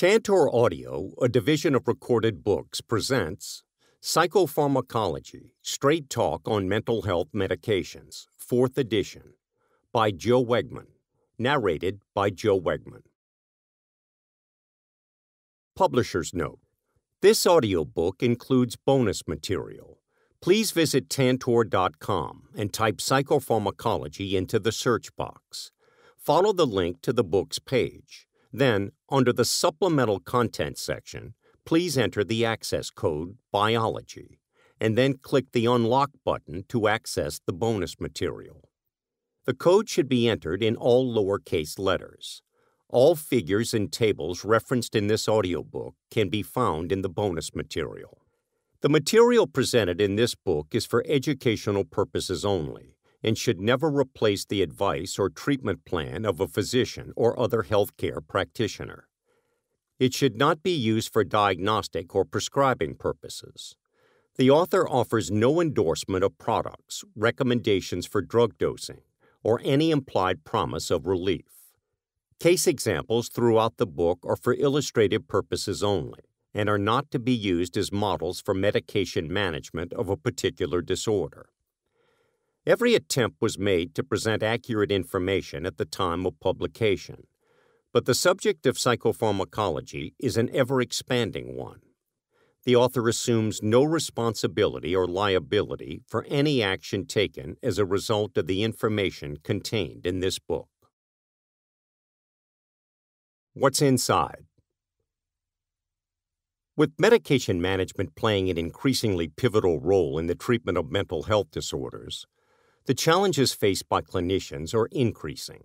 Tantor Audio, a division of recorded books, presents Psychopharmacology Straight Talk on Mental Health Medications, 4th edition, by Joe Wegmann. Narrated by Joe Wegmann. Publisher's Note This audiobook includes bonus material. Please visit tantor.com and type psychopharmacology into the search box. Follow the link to the book's page. Then, under the Supplemental Content section, please enter the access code BIOLOGY and then click the Unlock button to access the bonus material. The code should be entered in all lowercase letters. All figures and tables referenced in this audiobook can be found in the bonus material. The material presented in this book is for educational purposes only and should never replace the advice or treatment plan of a physician or other healthcare practitioner. It should not be used for diagnostic or prescribing purposes. The author offers no endorsement of products, recommendations for drug dosing, or any implied promise of relief. Case examples throughout the book are for illustrative purposes only and are not to be used as models for medication management of a particular disorder. Every attempt was made to present accurate information at the time of publication, but the subject of psychopharmacology is an ever expanding one. The author assumes no responsibility or liability for any action taken as a result of the information contained in this book. What's inside? With medication management playing an increasingly pivotal role in the treatment of mental health disorders, the challenges faced by clinicians are increasing.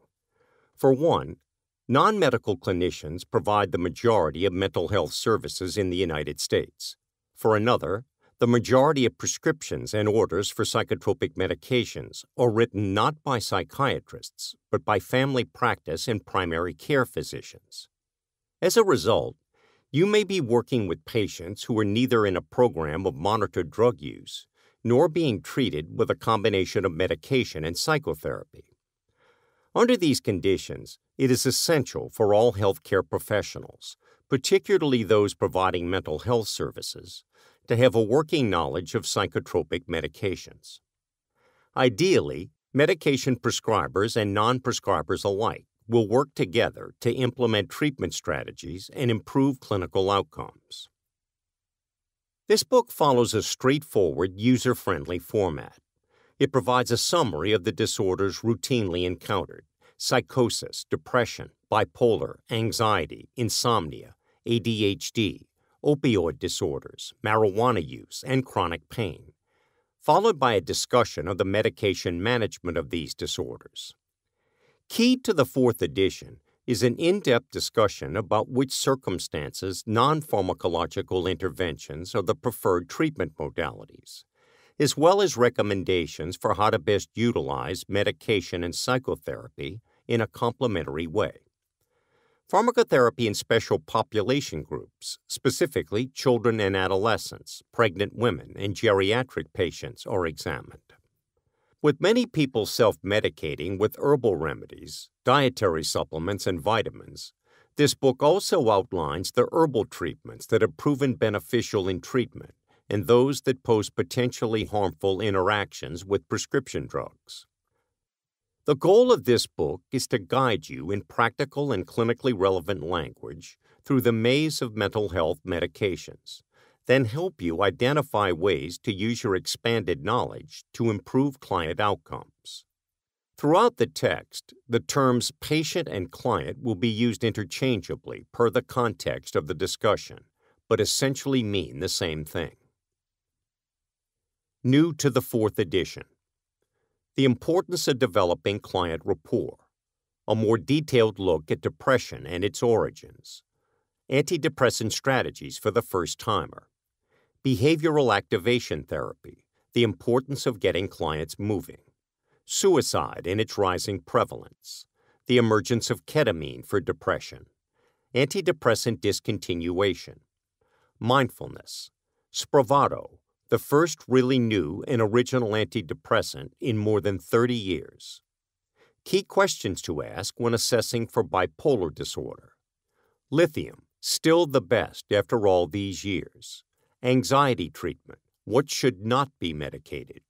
For one, non medical clinicians provide the majority of mental health services in the United States. For another, the majority of prescriptions and orders for psychotropic medications are written not by psychiatrists, but by family practice and primary care physicians. As a result, you may be working with patients who are neither in a program of monitored drug use nor being treated with a combination of medication and psychotherapy. Under these conditions, it is essential for all healthcare professionals, particularly those providing mental health services, to have a working knowledge of psychotropic medications. Ideally, medication prescribers and non prescribers alike will work together to implement treatment strategies and improve clinical outcomes. This book follows a straightforward, user friendly format. It provides a summary of the disorders routinely encountered psychosis, depression, bipolar, anxiety, insomnia, ADHD, opioid disorders, marijuana use, and chronic pain, followed by a discussion of the medication management of these disorders. Key to the fourth edition is an in depth discussion about which circumstances non pharmacological interventions are the preferred treatment modalities, as well as recommendations for how to best utilize medication and psychotherapy in a complementary way. Pharmacotherapy in special population groups, specifically children and adolescents, pregnant women, and geriatric patients, are examined. With many people self medicating with herbal remedies, dietary supplements, and vitamins, this book also outlines the herbal treatments that have proven beneficial in treatment and those that pose potentially harmful interactions with prescription drugs. The goal of this book is to guide you in practical and clinically relevant language through the maze of mental health medications then help you identify ways to use your expanded knowledge to improve client outcomes. Throughout the text, the terms patient and client will be used interchangeably per the context of the discussion, but essentially mean the same thing. New to the fourth edition The importance of developing client rapport, a more detailed look at depression and its origins, antidepressant strategies for the first timer, behavioral activation therapy, the importance of getting clients moving, suicide and its rising prevalence, the emergence of ketamine for depression, antidepressant discontinuation, mindfulness, Spravato, the first really new and original antidepressant in more than 30 years. Key questions to ask when assessing for bipolar disorder. Lithium, Still the best after all these years. Anxiety treatment. What should not be medicated?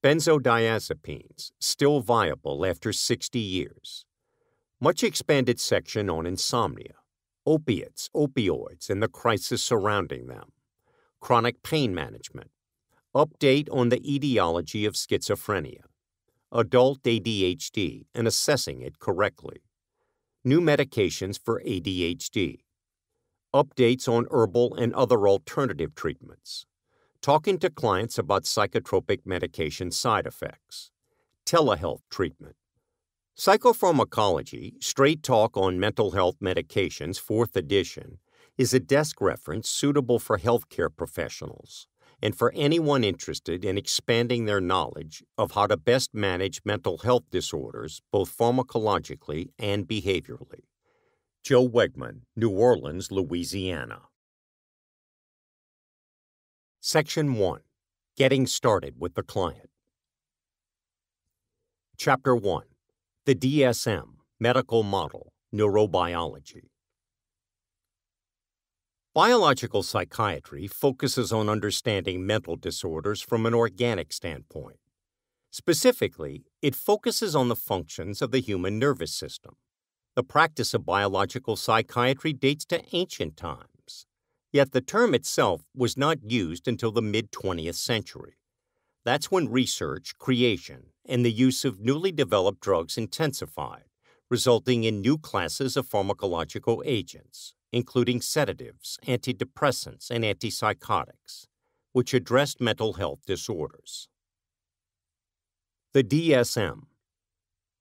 Benzodiazepines, still viable after 60 years. Much expanded section on insomnia, opiates, opioids, and the crisis surrounding them. Chronic pain management. Update on the etiology of schizophrenia. Adult ADHD and assessing it correctly. New medications for ADHD. Updates on herbal and other alternative treatments. Talking to clients about psychotropic medication side effects, telehealth treatment, Psychopharmacology, Straight Talk on Mental Health Medications, 4th edition, is a desk reference suitable for healthcare professionals and for anyone interested in expanding their knowledge of how to best manage mental health disorders, both pharmacologically and behaviorally. Joe Wegmann, New Orleans, Louisiana. Section 1 Getting Started with the Client. Chapter 1 The DSM Medical Model Neurobiology. Biological psychiatry focuses on understanding mental disorders from an organic standpoint. Specifically, it focuses on the functions of the human nervous system. The practice of biological psychiatry dates to ancient times Yet the term itself was not used until the mid 20th century. That's when research, creation, and the use of newly developed drugs intensified, resulting in new classes of pharmacological agents, including sedatives, antidepressants, and antipsychotics, which addressed mental health disorders. The DSM.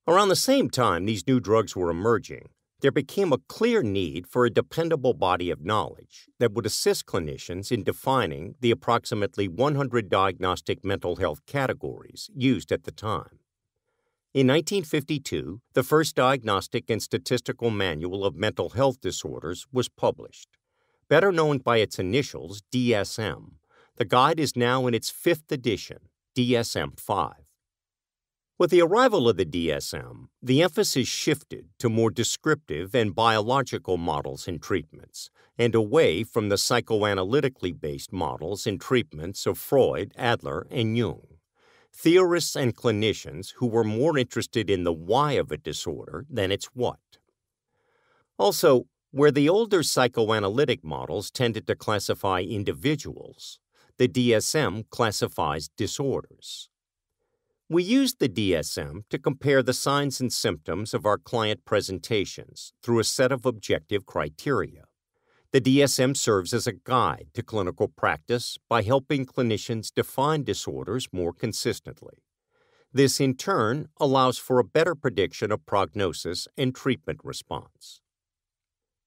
Around the same time these new drugs were emerging, there became a clear need for a dependable body of knowledge that would assist clinicians in defining the approximately 100 diagnostic mental health categories used at the time. In 1952, the first Diagnostic and Statistical Manual of Mental Health Disorders was published. Better known by its initials, DSM, the guide is now in its fifth edition, DSM 5. With the arrival of the DSM, the emphasis shifted to more descriptive and biological models and treatments, and away from the psychoanalytically based models and treatments of Freud, Adler, and Jung. Theorists and clinicians who were more interested in the why of a disorder than its what. Also, where the older psychoanalytic models tended to classify individuals, the DSM classifies disorders. We used the DSM to compare the signs and symptoms of our client presentations through a set of objective criteria. The DSM serves as a guide to clinical practice by helping clinicians define disorders more consistently. This, in turn, allows for a better prediction of prognosis and treatment response.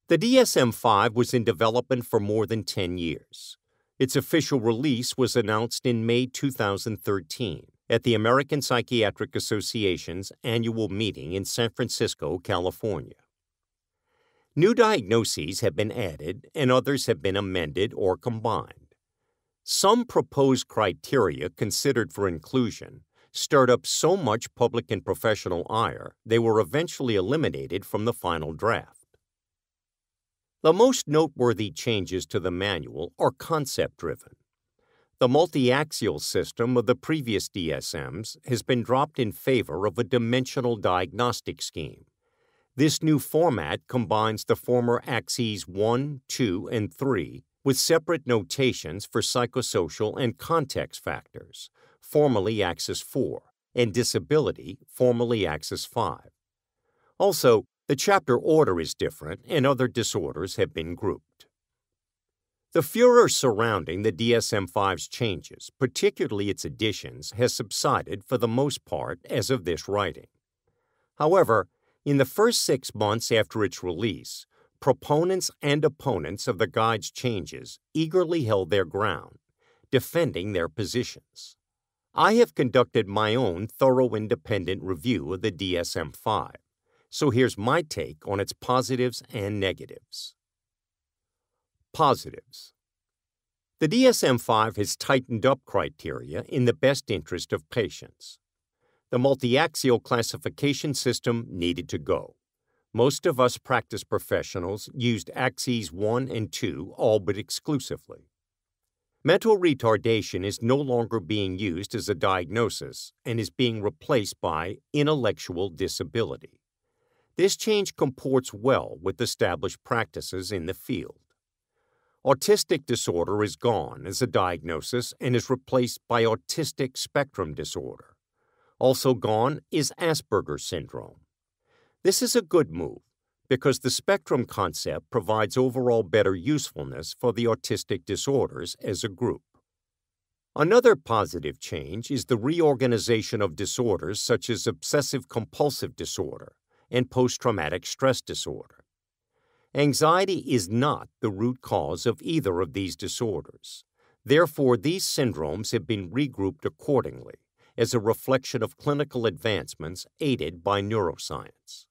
The DSM 5 was in development for more than 10 years. Its official release was announced in May 2013 at the American Psychiatric Association's annual meeting in San Francisco, California. New diagnoses have been added and others have been amended or combined. Some proposed criteria considered for inclusion stirred up so much public and professional ire they were eventually eliminated from the final draft. The most noteworthy changes to the manual are concept driven. The multi-axial system of the previous DSMs has been dropped in favor of a dimensional diagnostic scheme. This new format combines the former axes 1, 2, and 3 with separate notations for psychosocial and context factors, formerly axis 4, and disability, formerly axis 5. Also, the chapter order is different and other disorders have been grouped. The furor surrounding the DSM 5's changes, particularly its additions, has subsided for the most part as of this writing. However, in the first six months after its release, proponents and opponents of the guide's changes eagerly held their ground, defending their positions. I have conducted my own thorough independent review of the DSM 5, so here's my take on its positives and negatives. Positives The DSM 5 has tightened up criteria in the best interest of patients. The multi-axial classification system needed to go. Most of us practice professionals used Axes 1 and 2 all but exclusively. Mental retardation is no longer being used as a diagnosis and is being replaced by intellectual disability. This change comports well with established practices in the field. Autistic disorder is gone as a diagnosis and is replaced by autistic spectrum disorder. Also gone is Asperger's syndrome. This is a good move because the spectrum concept provides overall better usefulness for the autistic disorders as a group. Another positive change is the reorganization of disorders such as obsessive compulsive disorder and post traumatic stress disorder. Anxiety is not the root cause of either of these disorders. Therefore, these syndromes have been regrouped accordingly as a reflection of clinical advancements aided by neuroscience.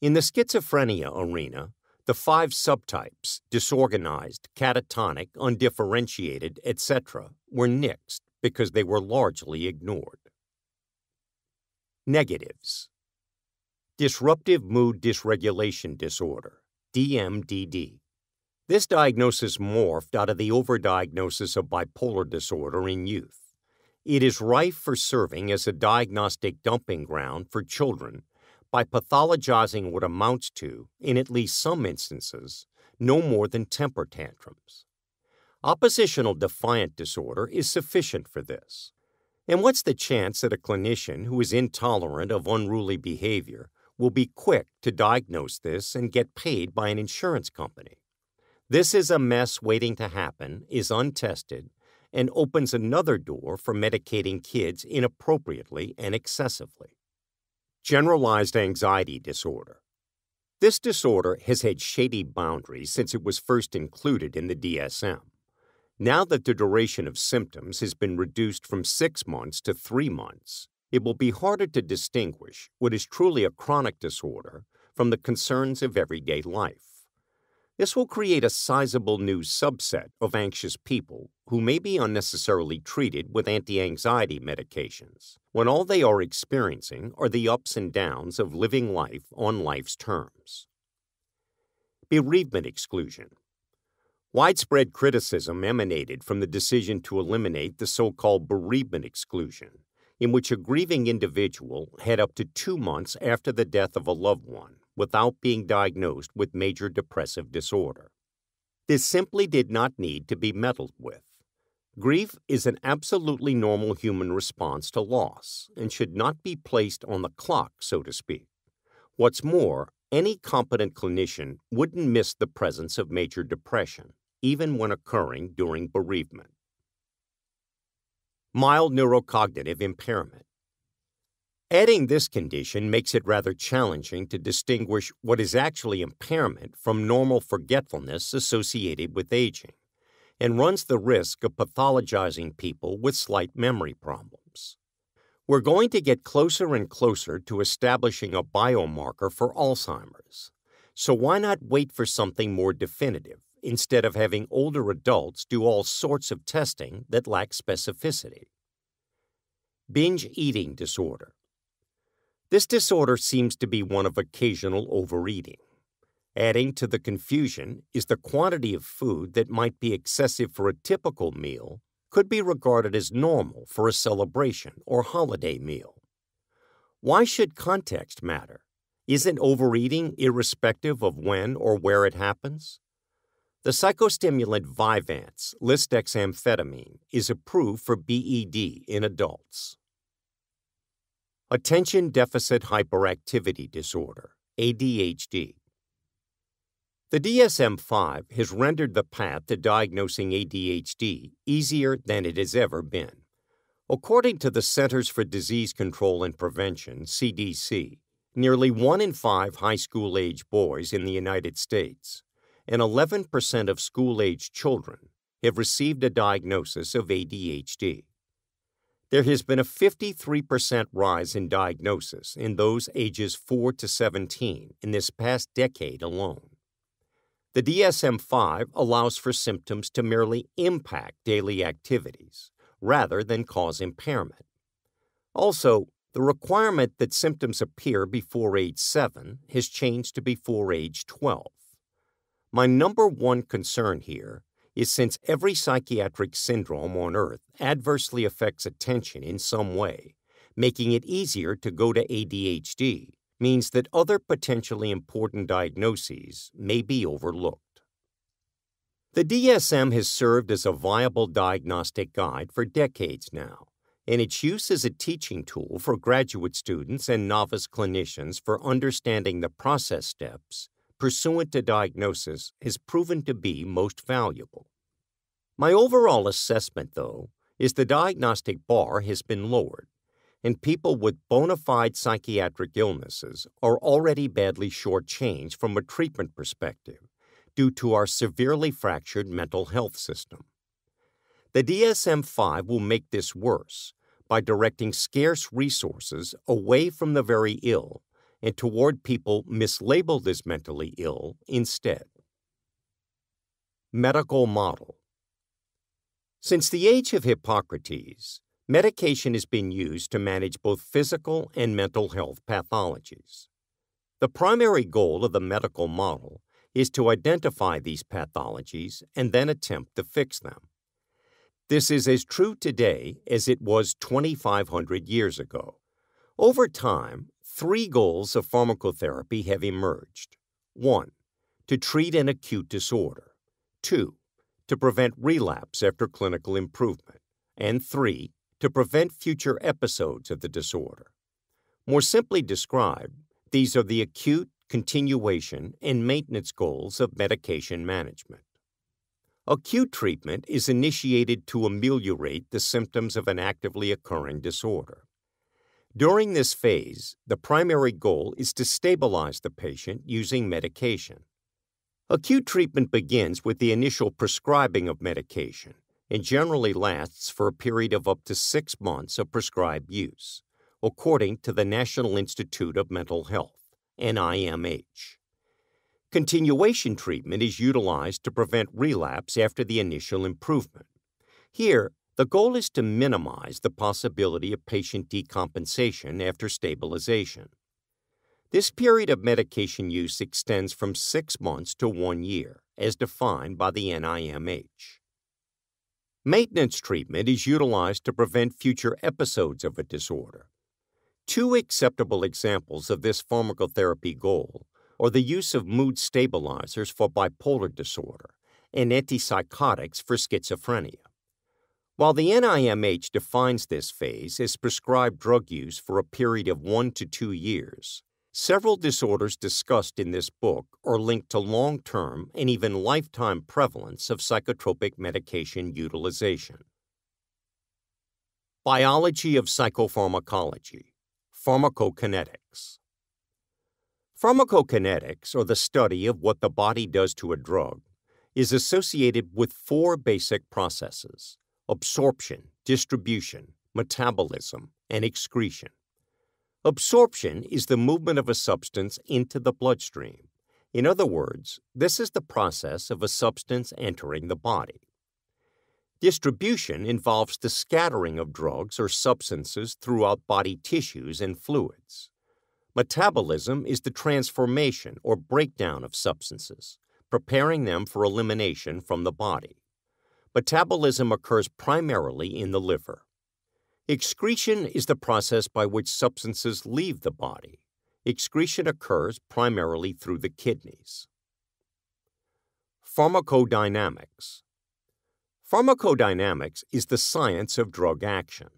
In the schizophrenia arena, the five subtypes disorganized, catatonic, undifferentiated, etc. were nixed because they were largely ignored. Negatives Disruptive Mood Dysregulation Disorder, DMDD. This diagnosis morphed out of the overdiagnosis of bipolar disorder in youth. It is rife for serving as a diagnostic dumping ground for children by pathologizing what amounts to, in at least some instances, no more than temper tantrums. Oppositional defiant disorder is sufficient for this. And what's the chance that a clinician who is intolerant of unruly behavior will be quick to diagnose this and get paid by an insurance company? This is a mess waiting to happen, is untested, and opens another door for medicating kids inappropriately and excessively. Generalized anxiety disorder. This disorder has had shady boundaries since it was first included in the DSM. Now that the duration of symptoms has been reduced from six months to three months, it will be harder to distinguish what is truly a chronic disorder from the concerns of everyday life. This will create a sizable new subset of anxious people who may be unnecessarily treated with anti anxiety medications when all they are experiencing are the ups and downs of living life on life's terms. Bereavement exclusion. Widespread criticism emanated from the decision to eliminate the so called bereavement exclusion, in which a grieving individual had up to two months after the death of a loved one without being diagnosed with major depressive disorder. This simply did not need to be meddled with. Grief is an absolutely normal human response to loss and should not be placed on the clock, so to speak. What's more, any competent clinician wouldn't miss the presence of major depression, even when occurring during bereavement. Mild neurocognitive impairment. Adding this condition makes it rather challenging to distinguish what is actually impairment from normal forgetfulness associated with aging, and runs the risk of pathologizing people with slight memory problems. We're going to get closer and closer to establishing a biomarker for Alzheimer's, so why not wait for something more definitive instead of having older adults do all sorts of testing that lack specificity? Binge eating disorder. This disorder seems to be one of occasional overeating. Adding to the confusion is the quantity of food that might be excessive for a typical meal could be regarded as normal for a celebration or holiday meal. Why should context matter? Isn't overeating irrespective of when or where it happens? The psychostimulant Vyvanse, lisdexamfetamine, is approved for BED in adults. Attention Deficit Hyperactivity Disorder, ADHD. The DSM 5 has rendered the path to diagnosing ADHD easier than it has ever been. According to the Centers for Disease Control and Prevention, CDC, nearly one in five high school age boys in the United States and 11% of school aged children have received a diagnosis of ADHD there has been a 53% rise in diagnosis in those ages 4 to 17 in this past decade alone. The DSM 5 allows for symptoms to merely impact daily activities rather than cause impairment. Also, the requirement that symptoms appear before age 7 has changed to before age 12. My number one concern here is since every psychiatric syndrome on earth adversely affects attention in some way, making it easier to go to ADHD means that other potentially important diagnoses may be overlooked. The DSM has served as a viable diagnostic guide for decades now, and its use as a teaching tool for graduate students and novice clinicians for understanding the process steps pursuant to diagnosis has proven to be most valuable. My overall assessment, though, is the diagnostic bar has been lowered and people with bona fide psychiatric illnesses are already badly shortchanged from a treatment perspective due to our severely fractured mental health system. The DSM 5 will make this worse by directing scarce resources away from the very ill and toward people mislabeled as mentally ill instead. Medical Model Since the age of Hippocrates, Medication has been used to manage both physical and mental health pathologies. The primary goal of the medical model is to identify these pathologies and then attempt to fix them. This is as true today as it was 2,500 years ago. Over time, three goals of pharmacotherapy have emerged. One, to treat an acute disorder. Two, to prevent relapse after clinical improvement. And three, to prevent future episodes of the disorder. More simply described, these are the acute, continuation, and maintenance goals of medication management. Acute treatment is initiated to ameliorate the symptoms of an actively occurring disorder. During this phase, the primary goal is to stabilize the patient using medication. Acute treatment begins with the initial prescribing of medication and generally lasts for a period of up to six months of prescribed use, according to the National Institute of Mental Health, NIMH. Continuation treatment is utilized to prevent relapse after the initial improvement. Here, the goal is to minimize the possibility of patient decompensation after stabilization. This period of medication use extends from six months to one year, as defined by the NIMH. Maintenance treatment is utilized to prevent future episodes of a disorder. Two acceptable examples of this pharmacotherapy goal are the use of mood stabilizers for bipolar disorder and antipsychotics for schizophrenia. While the NIMH defines this phase as prescribed drug use for a period of one to two years, Several disorders discussed in this book are linked to long term and even lifetime prevalence of psychotropic medication utilization. Biology of Psychopharmacology Pharmacokinetics Pharmacokinetics, or the study of what the body does to a drug, is associated with four basic processes absorption, distribution, metabolism, and excretion. Absorption is the movement of a substance into the bloodstream. In other words, this is the process of a substance entering the body. Distribution involves the scattering of drugs or substances throughout body tissues and fluids. Metabolism is the transformation or breakdown of substances, preparing them for elimination from the body. Metabolism occurs primarily in the liver. Excretion is the process by which substances leave the body. Excretion occurs primarily through the kidneys. Pharmacodynamics Pharmacodynamics is the science of drug action.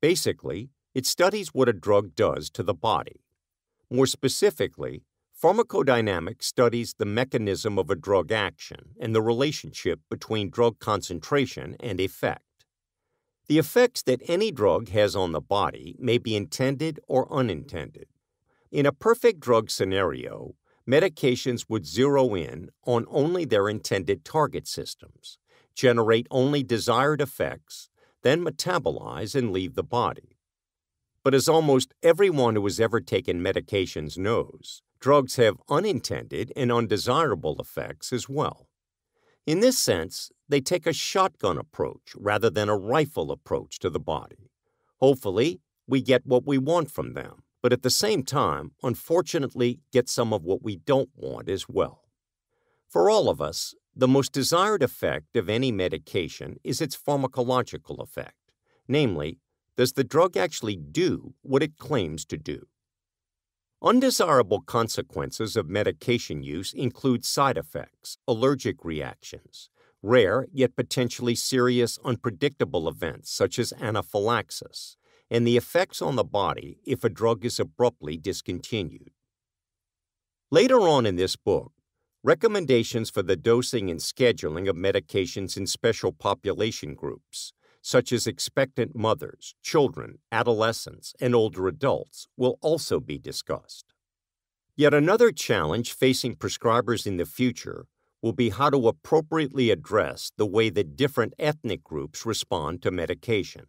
Basically, it studies what a drug does to the body. More specifically, pharmacodynamics studies the mechanism of a drug action and the relationship between drug concentration and effect. The effects that any drug has on the body may be intended or unintended. In a perfect drug scenario, medications would zero in on only their intended target systems, generate only desired effects, then metabolize and leave the body. But as almost everyone who has ever taken medications knows, drugs have unintended and undesirable effects as well. In this sense, they take a shotgun approach rather than a rifle approach to the body. Hopefully, we get what we want from them, but at the same time, unfortunately, get some of what we don't want as well. For all of us, the most desired effect of any medication is its pharmacological effect, namely, does the drug actually do what it claims to do? Undesirable consequences of medication use include side effects, allergic reactions, rare yet potentially serious unpredictable events such as anaphylaxis, and the effects on the body if a drug is abruptly discontinued. Later on in this book, recommendations for the dosing and scheduling of medications in special population groups, such as expectant mothers, children, adolescents, and older adults, will also be discussed. Yet another challenge facing prescribers in the future will be how to appropriately address the way that different ethnic groups respond to medication.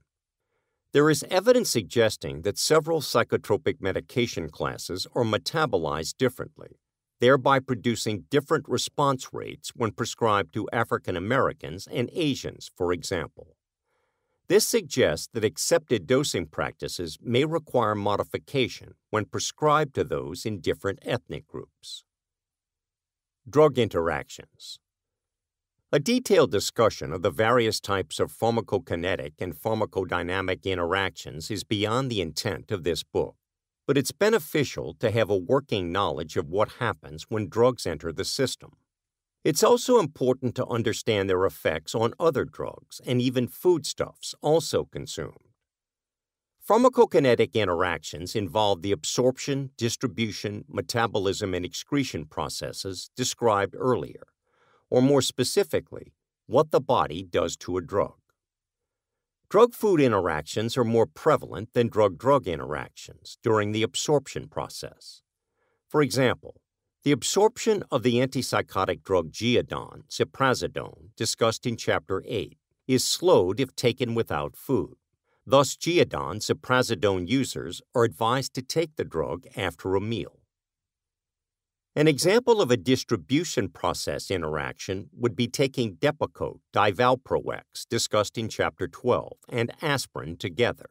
There is evidence suggesting that several psychotropic medication classes are metabolized differently, thereby producing different response rates when prescribed to African Americans and Asians, for example. This suggests that accepted dosing practices may require modification when prescribed to those in different ethnic groups. Drug interactions. A detailed discussion of the various types of pharmacokinetic and pharmacodynamic interactions is beyond the intent of this book, but it's beneficial to have a working knowledge of what happens when drugs enter the system. It's also important to understand their effects on other drugs and even foodstuffs also consumed. Pharmacokinetic interactions involve the absorption, distribution, metabolism, and excretion processes described earlier, or more specifically, what the body does to a drug. Drug food interactions are more prevalent than drug drug interactions during the absorption process. For example, the absorption of the antipsychotic drug Geodon, ziprasidone, discussed in Chapter 8, is slowed if taken without food. Thus, Geodon ziprasidone users are advised to take the drug after a meal. An example of a distribution process interaction would be taking Depakote, divalproex, discussed in Chapter 12, and aspirin together.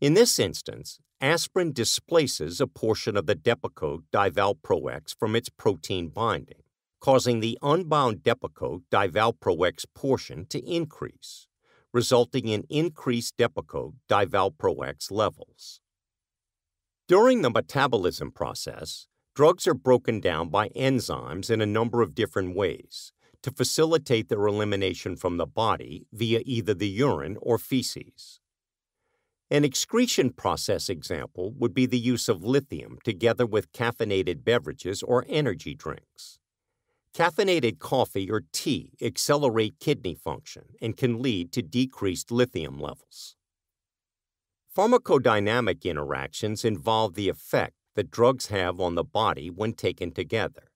In this instance, aspirin displaces a portion of the Depakote divalproex from its protein binding, causing the unbound Depakote divalproex portion to increase resulting in increased Depakote divalproex levels. During the metabolism process, drugs are broken down by enzymes in a number of different ways to facilitate their elimination from the body via either the urine or feces. An excretion process example would be the use of lithium together with caffeinated beverages or energy drinks. Caffeinated coffee or tea accelerate kidney function and can lead to decreased lithium levels. Pharmacodynamic interactions involve the effect that drugs have on the body when taken together.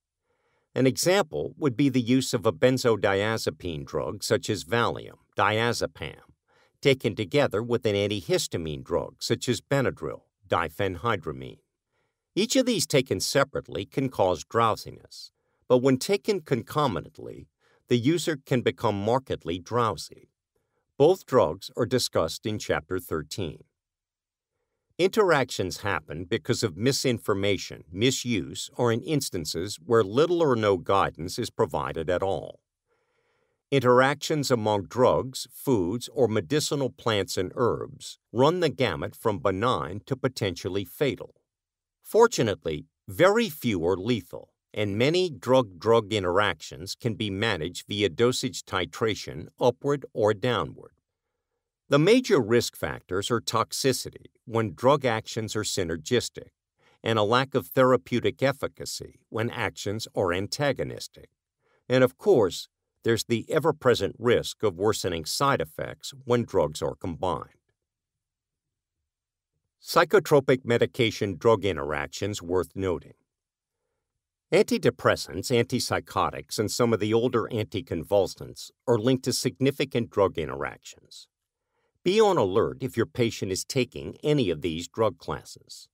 An example would be the use of a benzodiazepine drug such as Valium, diazepam, taken together with an antihistamine drug such as Benadryl, diphenhydramine. Each of these taken separately can cause drowsiness but when taken concomitantly, the user can become markedly drowsy. Both drugs are discussed in Chapter 13. Interactions happen because of misinformation, misuse, or in instances where little or no guidance is provided at all. Interactions among drugs, foods, or medicinal plants and herbs run the gamut from benign to potentially fatal. Fortunately, very few are lethal and many drug drug interactions can be managed via dosage titration upward or downward. The major risk factors are toxicity when drug actions are synergistic, and a lack of therapeutic efficacy when actions are antagonistic. And of course, there's the ever present risk of worsening side effects when drugs are combined. Psychotropic medication drug interactions worth noting. Antidepressants, antipsychotics, and some of the older anticonvulsants are linked to significant drug interactions. Be on alert if your patient is taking any of these drug classes.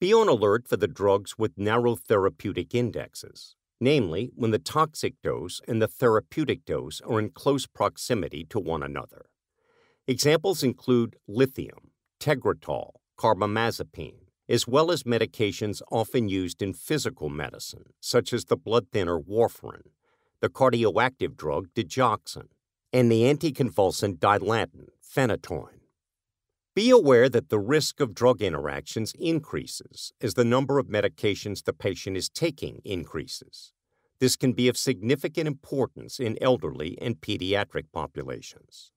Be on alert for the drugs with narrow therapeutic indexes, namely when the toxic dose and the therapeutic dose are in close proximity to one another. Examples include lithium, Tegretol, carbamazepine, as well as medications often used in physical medicine, such as the blood thinner warfarin, the cardioactive drug digoxin, and the anticonvulsant dilantin, phenytoin. Be aware that the risk of drug interactions increases as the number of medications the patient is taking increases. This can be of significant importance in elderly and pediatric populations.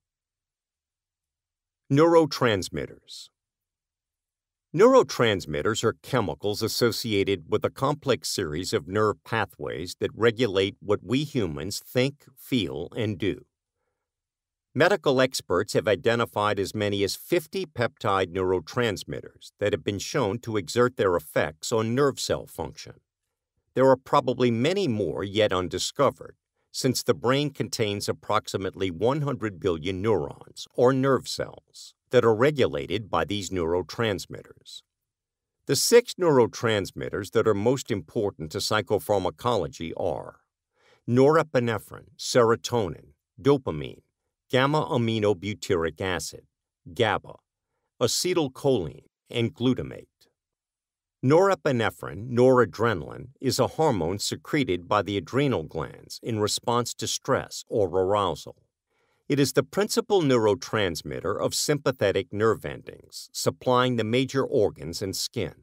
Neurotransmitters Neurotransmitters are chemicals associated with a complex series of nerve pathways that regulate what we humans think, feel, and do. Medical experts have identified as many as 50 peptide neurotransmitters that have been shown to exert their effects on nerve cell function. There are probably many more yet undiscovered, since the brain contains approximately 100 billion neurons, or nerve cells, that are regulated by these neurotransmitters. The six neurotransmitters that are most important to psychopharmacology are norepinephrine, serotonin, dopamine, gamma aminobutyric acid, GABA, acetylcholine, and glutamate. Norepinephrine, noradrenaline, is a hormone secreted by the adrenal glands in response to stress or arousal. It is the principal neurotransmitter of sympathetic nerve endings, supplying the major organs and skin.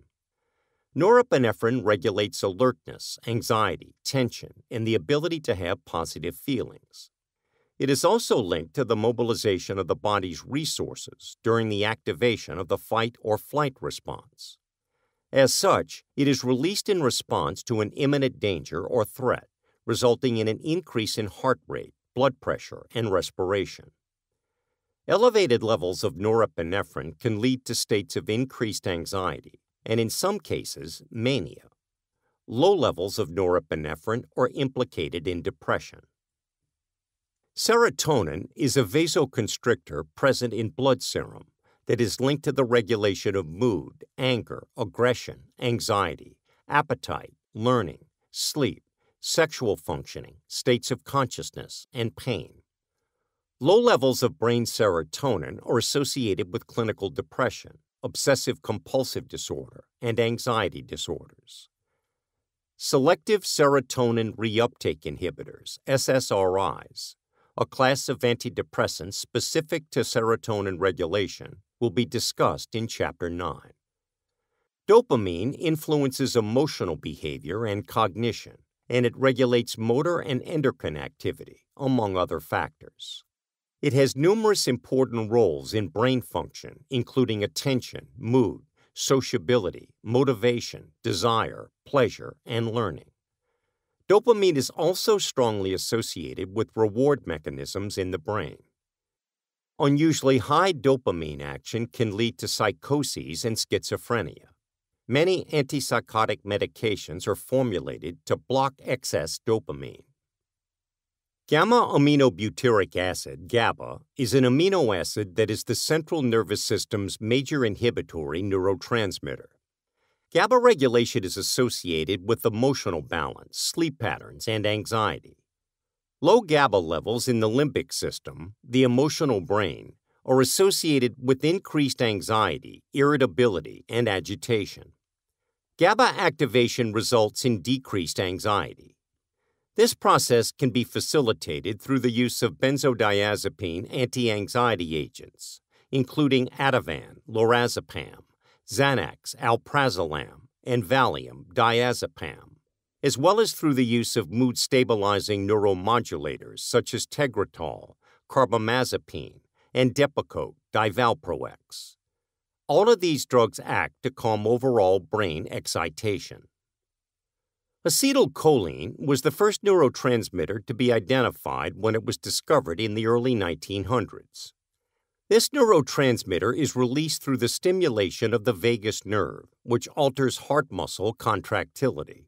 Norepinephrine regulates alertness, anxiety, tension, and the ability to have positive feelings. It is also linked to the mobilization of the body's resources during the activation of the fight or flight response. As such, it is released in response to an imminent danger or threat, resulting in an increase in heart rate, blood pressure, and respiration. Elevated levels of norepinephrine can lead to states of increased anxiety and, in some cases, mania. Low levels of norepinephrine are implicated in depression. Serotonin is a vasoconstrictor present in blood serum that is linked to the regulation of mood, anger, aggression, anxiety, appetite, learning, sleep, sexual functioning, states of consciousness, and pain. Low levels of brain serotonin are associated with clinical depression, obsessive compulsive disorder, and anxiety disorders. Selective serotonin reuptake inhibitors, SSRIs, a class of antidepressants specific to serotonin regulation, will be discussed in Chapter 9. Dopamine influences emotional behavior and cognition, and it regulates motor and endocrine activity, among other factors. It has numerous important roles in brain function, including attention, mood, sociability, motivation, desire, pleasure, and learning. Dopamine is also strongly associated with reward mechanisms in the brain. Unusually high dopamine action can lead to psychoses and schizophrenia. Many antipsychotic medications are formulated to block excess dopamine. Gamma aminobutyric acid, GABA, is an amino acid that is the central nervous system's major inhibitory neurotransmitter. GABA regulation is associated with emotional balance, sleep patterns, and anxiety. Low GABA levels in the limbic system, the emotional brain, are associated with increased anxiety, irritability, and agitation. GABA activation results in decreased anxiety. This process can be facilitated through the use of benzodiazepine anti anxiety agents, including Ativan, lorazepam, Xanax, alprazolam, and Valium, diazepam as well as through the use of mood stabilizing neuromodulators such as Tegretol, carbamazepine, and Depakote, divalproex. All of these drugs act to calm overall brain excitation. Acetylcholine was the first neurotransmitter to be identified when it was discovered in the early 1900s. This neurotransmitter is released through the stimulation of the vagus nerve, which alters heart muscle contractility.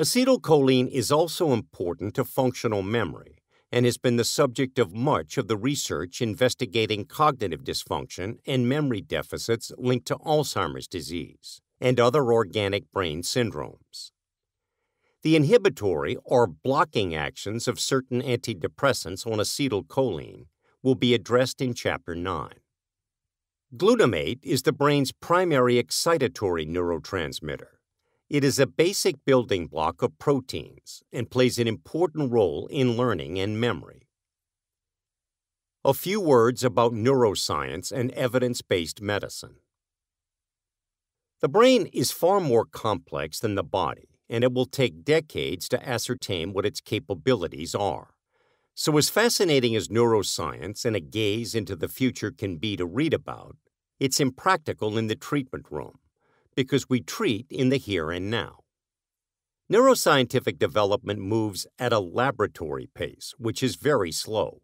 Acetylcholine is also important to functional memory and has been the subject of much of the research investigating cognitive dysfunction and memory deficits linked to Alzheimer's disease and other organic brain syndromes. The inhibitory or blocking actions of certain antidepressants on acetylcholine will be addressed in Chapter 9. Glutamate is the brain's primary excitatory neurotransmitter. It is a basic building block of proteins and plays an important role in learning and memory. A few words about neuroscience and evidence based medicine. The brain is far more complex than the body, and it will take decades to ascertain what its capabilities are. So, as fascinating as neuroscience and a gaze into the future can be to read about, it's impractical in the treatment room because we treat in the here and now. Neuroscientific development moves at a laboratory pace, which is very slow,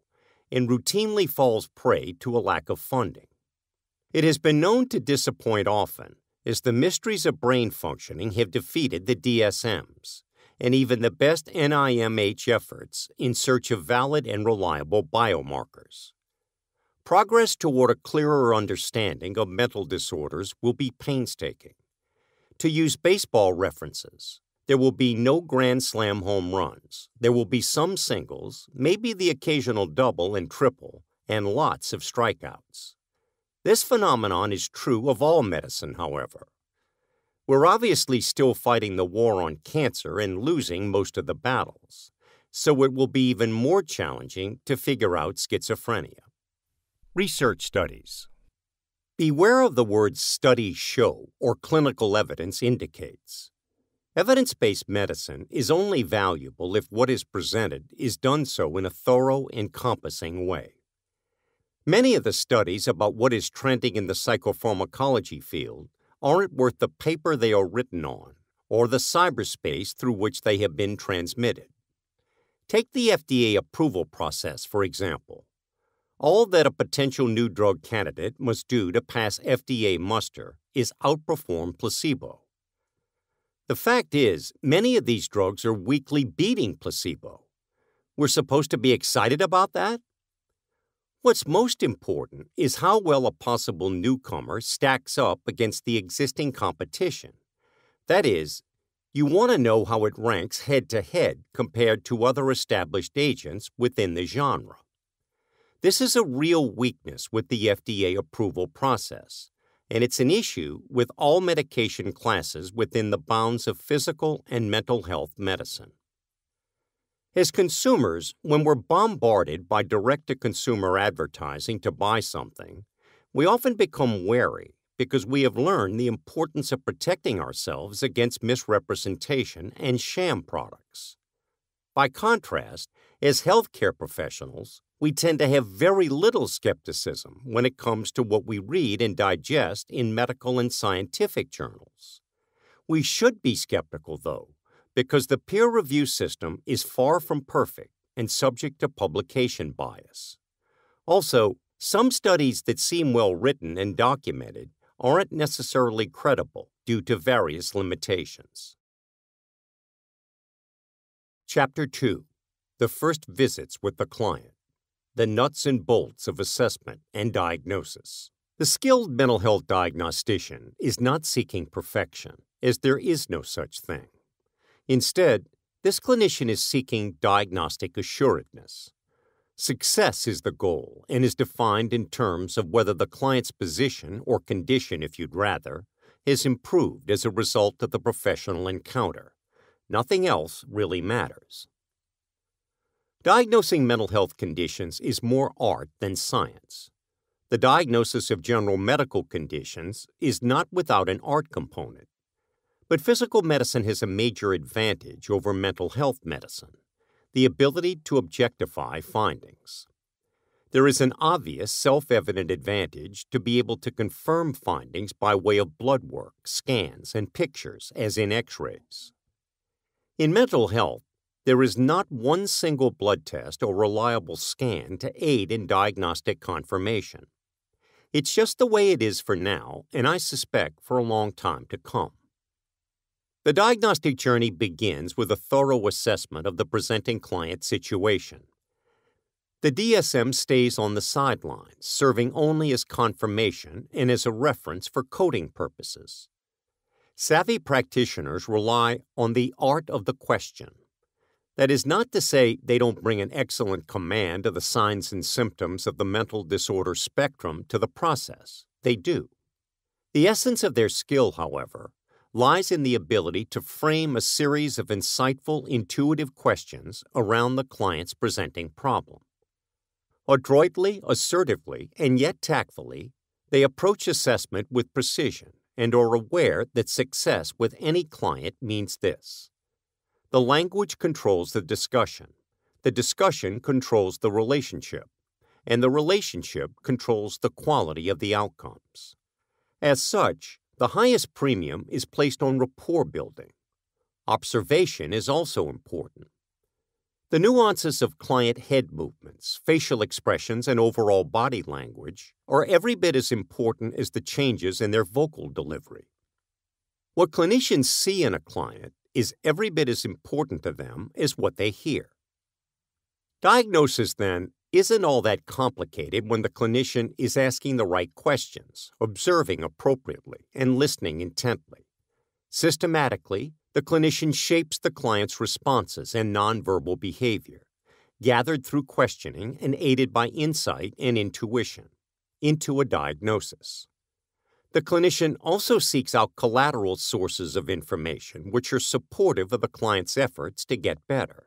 and routinely falls prey to a lack of funding. It has been known to disappoint often, as the mysteries of brain functioning have defeated the DSMs and even the best NIMH efforts in search of valid and reliable biomarkers. Progress toward a clearer understanding of mental disorders will be painstaking. To use baseball references, there will be no grand slam home runs. There will be some singles, maybe the occasional double and triple, and lots of strikeouts. This phenomenon is true of all medicine, however. We're obviously still fighting the war on cancer and losing most of the battles, so it will be even more challenging to figure out schizophrenia. Research studies. Beware of the words studies show or clinical evidence indicates. Evidence based medicine is only valuable if what is presented is done so in a thorough, encompassing way. Many of the studies about what is trending in the psychopharmacology field aren't worth the paper they are written on or the cyberspace through which they have been transmitted. Take the FDA approval process, for example. All that a potential new drug candidate must do to pass FDA muster is outperform placebo. The fact is, many of these drugs are weakly beating placebo. We're supposed to be excited about that? What's most important is how well a possible newcomer stacks up against the existing competition. That is, you want to know how it ranks head to head compared to other established agents within the genre. This is a real weakness with the FDA approval process, and it's an issue with all medication classes within the bounds of physical and mental health medicine. As consumers, when we're bombarded by direct to consumer advertising to buy something, we often become wary because we have learned the importance of protecting ourselves against misrepresentation and sham products. By contrast, as healthcare professionals, we tend to have very little skepticism when it comes to what we read and digest in medical and scientific journals. We should be skeptical, though, because the peer review system is far from perfect and subject to publication bias. Also, some studies that seem well written and documented aren't necessarily credible due to various limitations. Chapter 2 The First Visits with the Client the nuts and bolts of assessment and diagnosis. The skilled mental health diagnostician is not seeking perfection, as there is no such thing. Instead, this clinician is seeking diagnostic assuredness. Success is the goal and is defined in terms of whether the client's position or condition, if you'd rather, has improved as a result of the professional encounter. Nothing else really matters. Diagnosing mental health conditions is more art than science. The diagnosis of general medical conditions is not without an art component. But physical medicine has a major advantage over mental health medicine the ability to objectify findings. There is an obvious, self evident advantage to be able to confirm findings by way of blood work, scans, and pictures, as in x rays. In mental health, there is not one single blood test or reliable scan to aid in diagnostic confirmation. It's just the way it is for now, and I suspect for a long time to come. The diagnostic journey begins with a thorough assessment of the presenting client situation. The DSM stays on the sidelines, serving only as confirmation and as a reference for coding purposes. Savvy practitioners rely on the art of the question that is not to say they don't bring an excellent command of the signs and symptoms of the mental disorder spectrum to the process. they do. The essence of their skill, however, lies in the ability to frame a series of insightful, intuitive questions around the client's presenting problem. Adroitly, assertively, and yet tactfully, they approach assessment with precision and are aware that success with any client means this. The language controls the discussion, the discussion controls the relationship, and the relationship controls the quality of the outcomes. As such, the highest premium is placed on rapport building. Observation is also important. The nuances of client head movements, facial expressions, and overall body language are every bit as important as the changes in their vocal delivery. What clinicians see in a client is every bit as important to them as what they hear. Diagnosis, then, isn't all that complicated when the clinician is asking the right questions, observing appropriately, and listening intently. Systematically, the clinician shapes the client's responses and nonverbal behavior, gathered through questioning and aided by insight and intuition, into a diagnosis. The clinician also seeks out collateral sources of information which are supportive of the client's efforts to get better.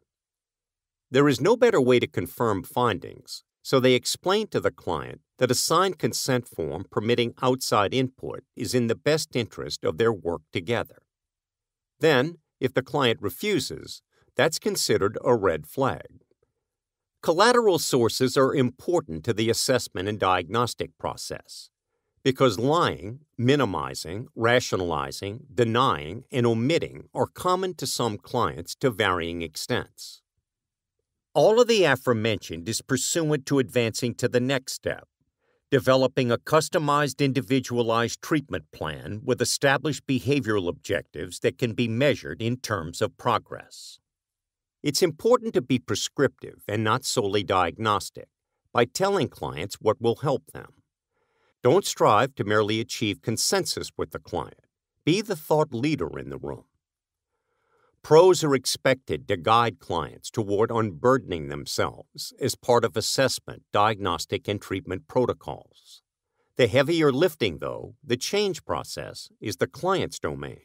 There is no better way to confirm findings, so they explain to the client that a signed consent form permitting outside input is in the best interest of their work together. Then, if the client refuses, that's considered a red flag. Collateral sources are important to the assessment and diagnostic process because lying, minimizing, rationalizing, denying, and omitting are common to some clients to varying extents. All of the aforementioned is pursuant to advancing to the next step developing a customized individualized treatment plan with established behavioral objectives that can be measured in terms of progress. It's important to be prescriptive and not solely diagnostic by telling clients what will help them. Don't strive to merely achieve consensus with the client. Be the thought leader in the room. Pros are expected to guide clients toward unburdening themselves as part of assessment, diagnostic, and treatment protocols. The heavier lifting, though, the change process, is the client's domain.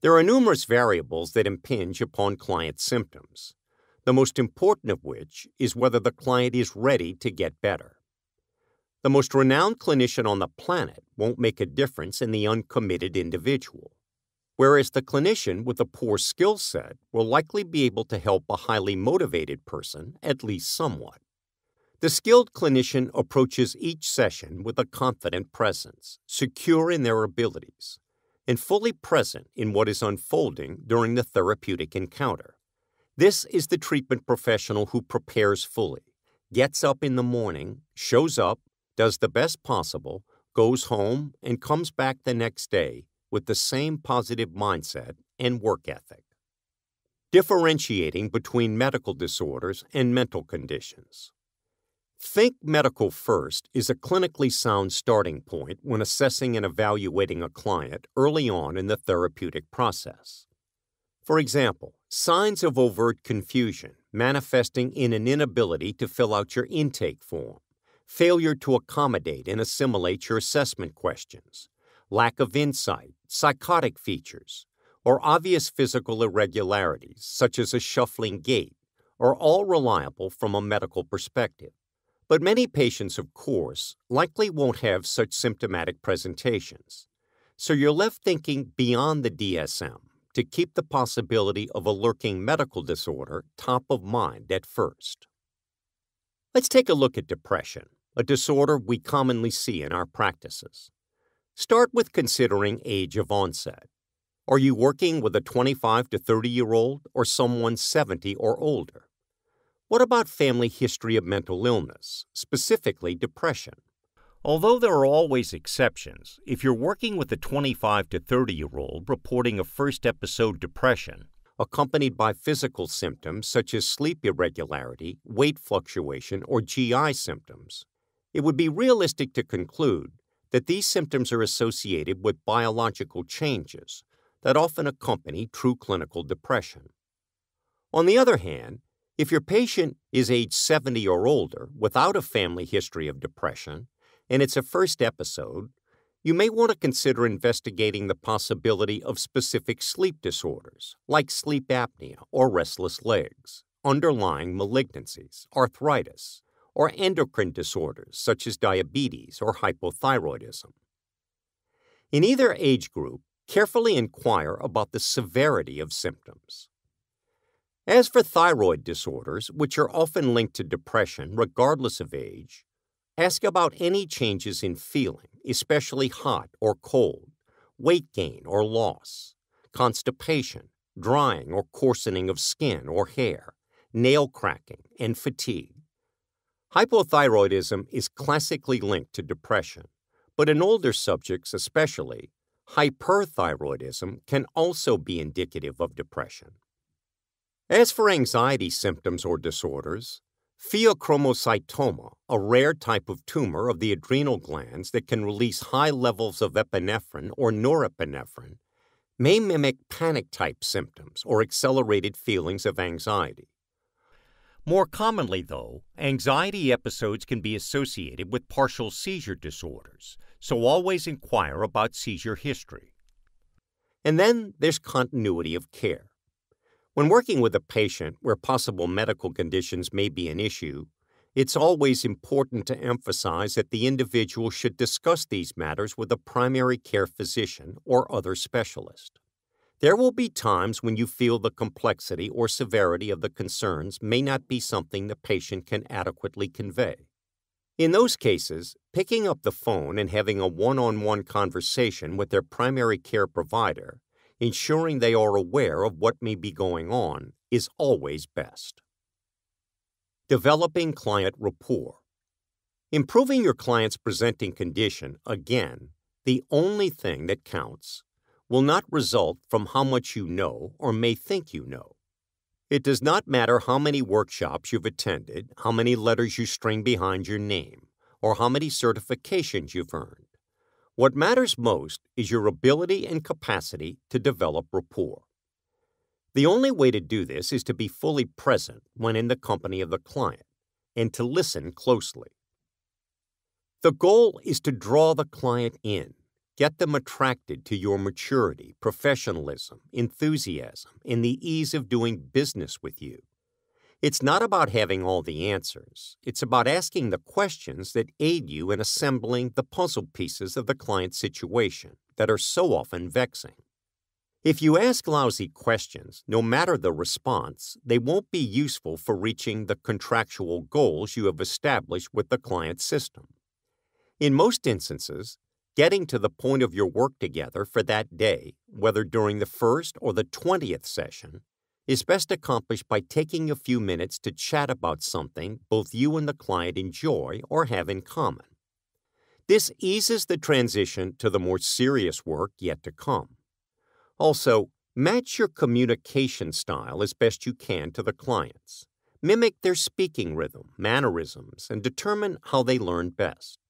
There are numerous variables that impinge upon client symptoms, the most important of which is whether the client is ready to get better. The most renowned clinician on the planet won't make a difference in the uncommitted individual whereas the clinician with a poor skill set will likely be able to help a highly motivated person at least somewhat. The skilled clinician approaches each session with a confident presence, secure in their abilities, and fully present in what is unfolding during the therapeutic encounter. This is the treatment professional who prepares fully, gets up in the morning, shows up, does the best possible, goes home, and comes back the next day with the same positive mindset and work ethic. Differentiating between medical disorders and mental conditions. Think medical first is a clinically sound starting point when assessing and evaluating a client early on in the therapeutic process. For example, signs of overt confusion manifesting in an inability to fill out your intake form, failure to accommodate and assimilate your assessment questions, lack of insight, psychotic features, or obvious physical irregularities, such as a shuffling gait, are all reliable from a medical perspective. But many patients, of course, likely won't have such symptomatic presentations. So you're left thinking beyond the DSM to keep the possibility of a lurking medical disorder top of mind at first. Let's take a look at depression, a disorder we commonly see in our practices. Start with considering age of onset. Are you working with a 25 to 30 year old or someone 70 or older? What about family history of mental illness, specifically depression? Although there are always exceptions, if you're working with a 25 to 30 year old reporting a first episode depression, accompanied by physical symptoms such as sleep irregularity, weight fluctuation, or GI symptoms, it would be realistic to conclude that these symptoms are associated with biological changes that often accompany true clinical depression. On the other hand, if your patient is age 70 or older without a family history of depression, and it's a first episode, you may want to consider investigating the possibility of specific sleep disorders, like sleep apnea or restless legs, underlying malignancies, arthritis, or endocrine disorders such as diabetes or hypothyroidism. In either age group, carefully inquire about the severity of symptoms. As for thyroid disorders, which are often linked to depression regardless of age, ask about any changes in feeling, especially hot or cold, weight gain or loss, constipation, drying or coarsening of skin or hair, nail cracking, and fatigue. Hypothyroidism is classically linked to depression, but in older subjects especially, hyperthyroidism can also be indicative of depression. As for anxiety symptoms or disorders, pheochromocytoma, a rare type of tumor of the adrenal glands that can release high levels of epinephrine or norepinephrine, may mimic panic type symptoms or accelerated feelings of anxiety. More commonly, though, anxiety episodes can be associated with partial seizure disorders, so always inquire about seizure history. And then there's continuity of care. When working with a patient where possible medical conditions may be an issue, it's always important to emphasize that the individual should discuss these matters with a primary care physician or other specialist. There will be times when you feel the complexity or severity of the concerns may not be something the patient can adequately convey. In those cases, picking up the phone and having a one on one conversation with their primary care provider ensuring they are aware of what may be going on is always best. Developing client rapport. Improving your client's presenting condition, again, the only thing that counts, will not result from how much you know or may think you know. It does not matter how many workshops you've attended, how many letters you string behind your name, or how many certifications you've earned. What matters most is your ability and capacity to develop rapport. The only way to do this is to be fully present when in the company of the client and to listen closely. The goal is to draw the client in, get them attracted to your maturity, professionalism, enthusiasm, and the ease of doing business with you. It's not about having all the answers. It's about asking the questions that aid you in assembling the puzzle pieces of the client's situation that are so often vexing. If you ask lousy questions, no matter the response, they won't be useful for reaching the contractual goals you have established with the client system. In most instances, getting to the point of your work together for that day, whether during the first or the 20th session, is best accomplished by taking a few minutes to chat about something both you and the client enjoy or have in common. This eases the transition to the more serious work yet to come. Also, match your communication style as best you can to the clients. Mimic their speaking rhythm, mannerisms, and determine how they learn best.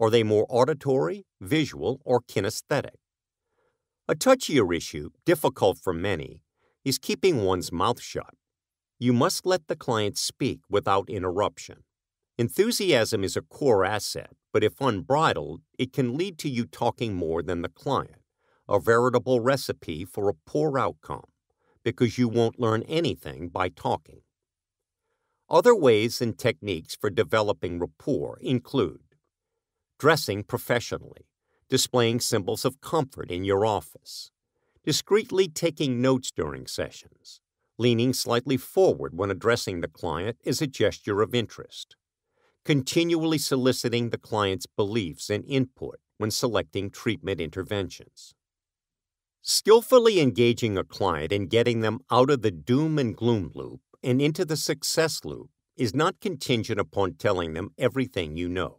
Are they more auditory, visual, or kinesthetic? A touchier issue, difficult for many, is keeping one's mouth shut. You must let the client speak without interruption. Enthusiasm is a core asset, but if unbridled, it can lead to you talking more than the client, a veritable recipe for a poor outcome, because you won't learn anything by talking. Other ways and techniques for developing rapport include dressing professionally, displaying symbols of comfort in your office, discreetly taking notes during sessions, leaning slightly forward when addressing the client is a gesture of interest, continually soliciting the client's beliefs and input when selecting treatment interventions. Skillfully engaging a client and getting them out of the doom and gloom loop and into the success loop is not contingent upon telling them everything you know.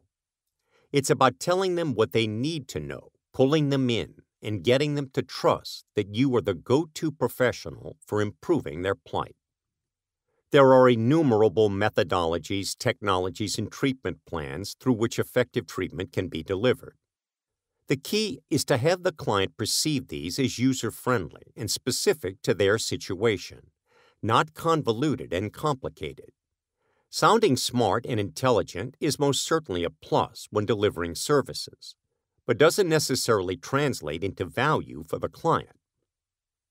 It's about telling them what they need to know, pulling them in, and getting them to trust that you are the go to professional for improving their plight. There are innumerable methodologies, technologies, and treatment plans through which effective treatment can be delivered. The key is to have the client perceive these as user friendly and specific to their situation, not convoluted and complicated. Sounding smart and intelligent is most certainly a plus when delivering services but doesn't necessarily translate into value for the client.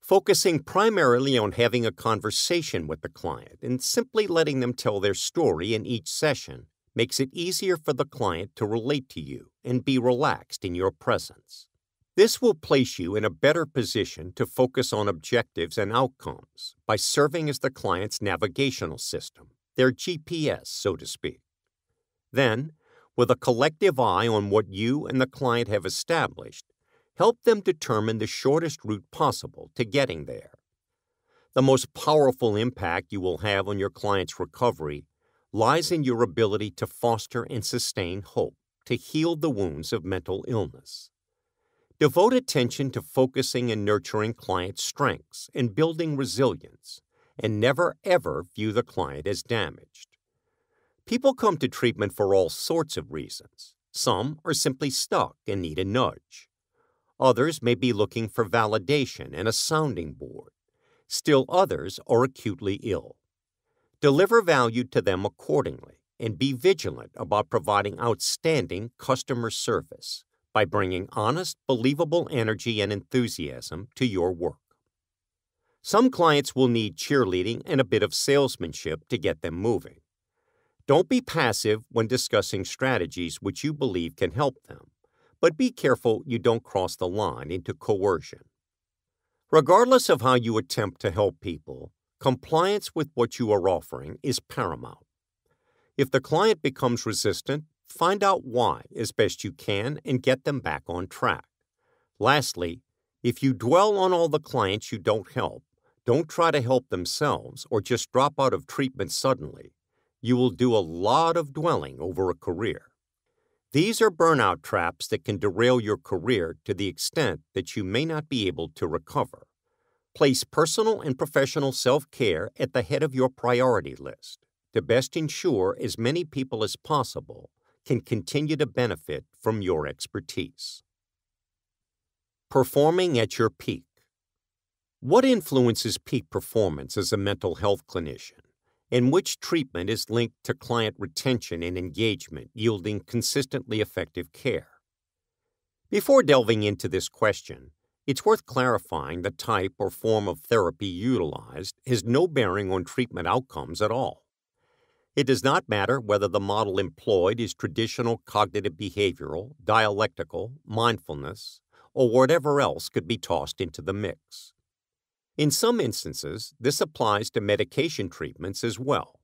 Focusing primarily on having a conversation with the client and simply letting them tell their story in each session makes it easier for the client to relate to you and be relaxed in your presence. This will place you in a better position to focus on objectives and outcomes by serving as the client's navigational system, their GPS, so to speak. Then, with a collective eye on what you and the client have established, help them determine the shortest route possible to getting there. The most powerful impact you will have on your client's recovery lies in your ability to foster and sustain hope, to heal the wounds of mental illness. Devote attention to focusing and nurturing client strengths and building resilience, and never ever view the client as damaged. People come to treatment for all sorts of reasons. Some are simply stuck and need a nudge. Others may be looking for validation and a sounding board. Still others are acutely ill. Deliver value to them accordingly and be vigilant about providing outstanding customer service by bringing honest, believable energy and enthusiasm to your work. Some clients will need cheerleading and a bit of salesmanship to get them moving. Don't be passive when discussing strategies which you believe can help them, but be careful you don't cross the line into coercion. Regardless of how you attempt to help people, Compliance with what you are offering is paramount. If the client becomes resistant, find out why as best you can and get them back on track. Lastly, if you dwell on all the clients you don't help, don't try to help themselves or just drop out of treatment suddenly. You will do a lot of dwelling over a career. These are burnout traps that can derail your career to the extent that you may not be able to recover. Place personal and professional self care at the head of your priority list to best ensure as many people as possible can continue to benefit from your expertise. Performing at your peak. What influences peak performance as a mental health clinician, and which treatment is linked to client retention and engagement, yielding consistently effective care? Before delving into this question, it's worth clarifying the type or form of therapy utilized has no bearing on treatment outcomes at all. It does not matter whether the model employed is traditional cognitive behavioral, dialectical, mindfulness, or whatever else could be tossed into the mix. In some instances, this applies to medication treatments as well.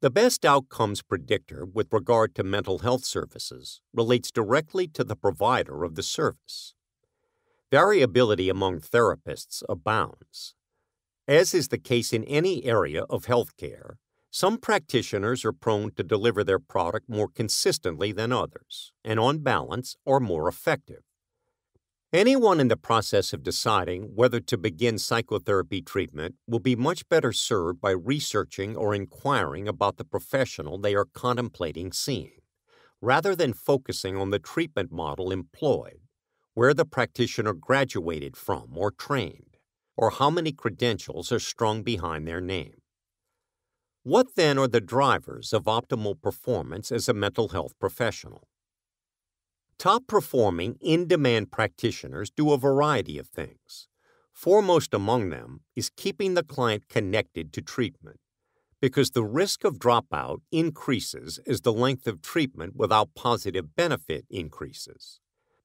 The best outcomes predictor with regard to mental health services relates directly to the provider of the service. Variability among therapists abounds. As is the case in any area of healthcare, some practitioners are prone to deliver their product more consistently than others, and on balance, are more effective. Anyone in the process of deciding whether to begin psychotherapy treatment will be much better served by researching or inquiring about the professional they are contemplating seeing, rather than focusing on the treatment model employed where the practitioner graduated from or trained, or how many credentials are strung behind their name. What then are the drivers of optimal performance as a mental health professional? Top performing, in demand practitioners do a variety of things. Foremost among them is keeping the client connected to treatment, because the risk of dropout increases as the length of treatment without positive benefit increases.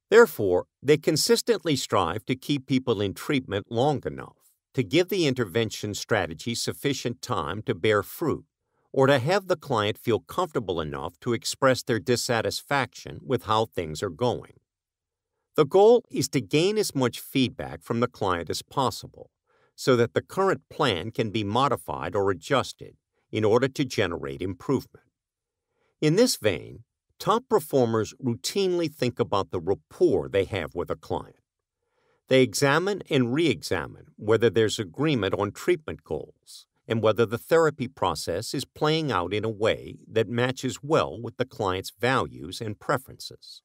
Therefore, they consistently strive to keep people in treatment long enough to give the intervention strategy sufficient time to bear fruit or to have the client feel comfortable enough to express their dissatisfaction with how things are going. The goal is to gain as much feedback from the client as possible so that the current plan can be modified or adjusted in order to generate improvement. In this vein, Top performers routinely think about the rapport they have with a client. They examine and re examine whether there's agreement on treatment goals and whether the therapy process is playing out in a way that matches well with the client's values and preferences.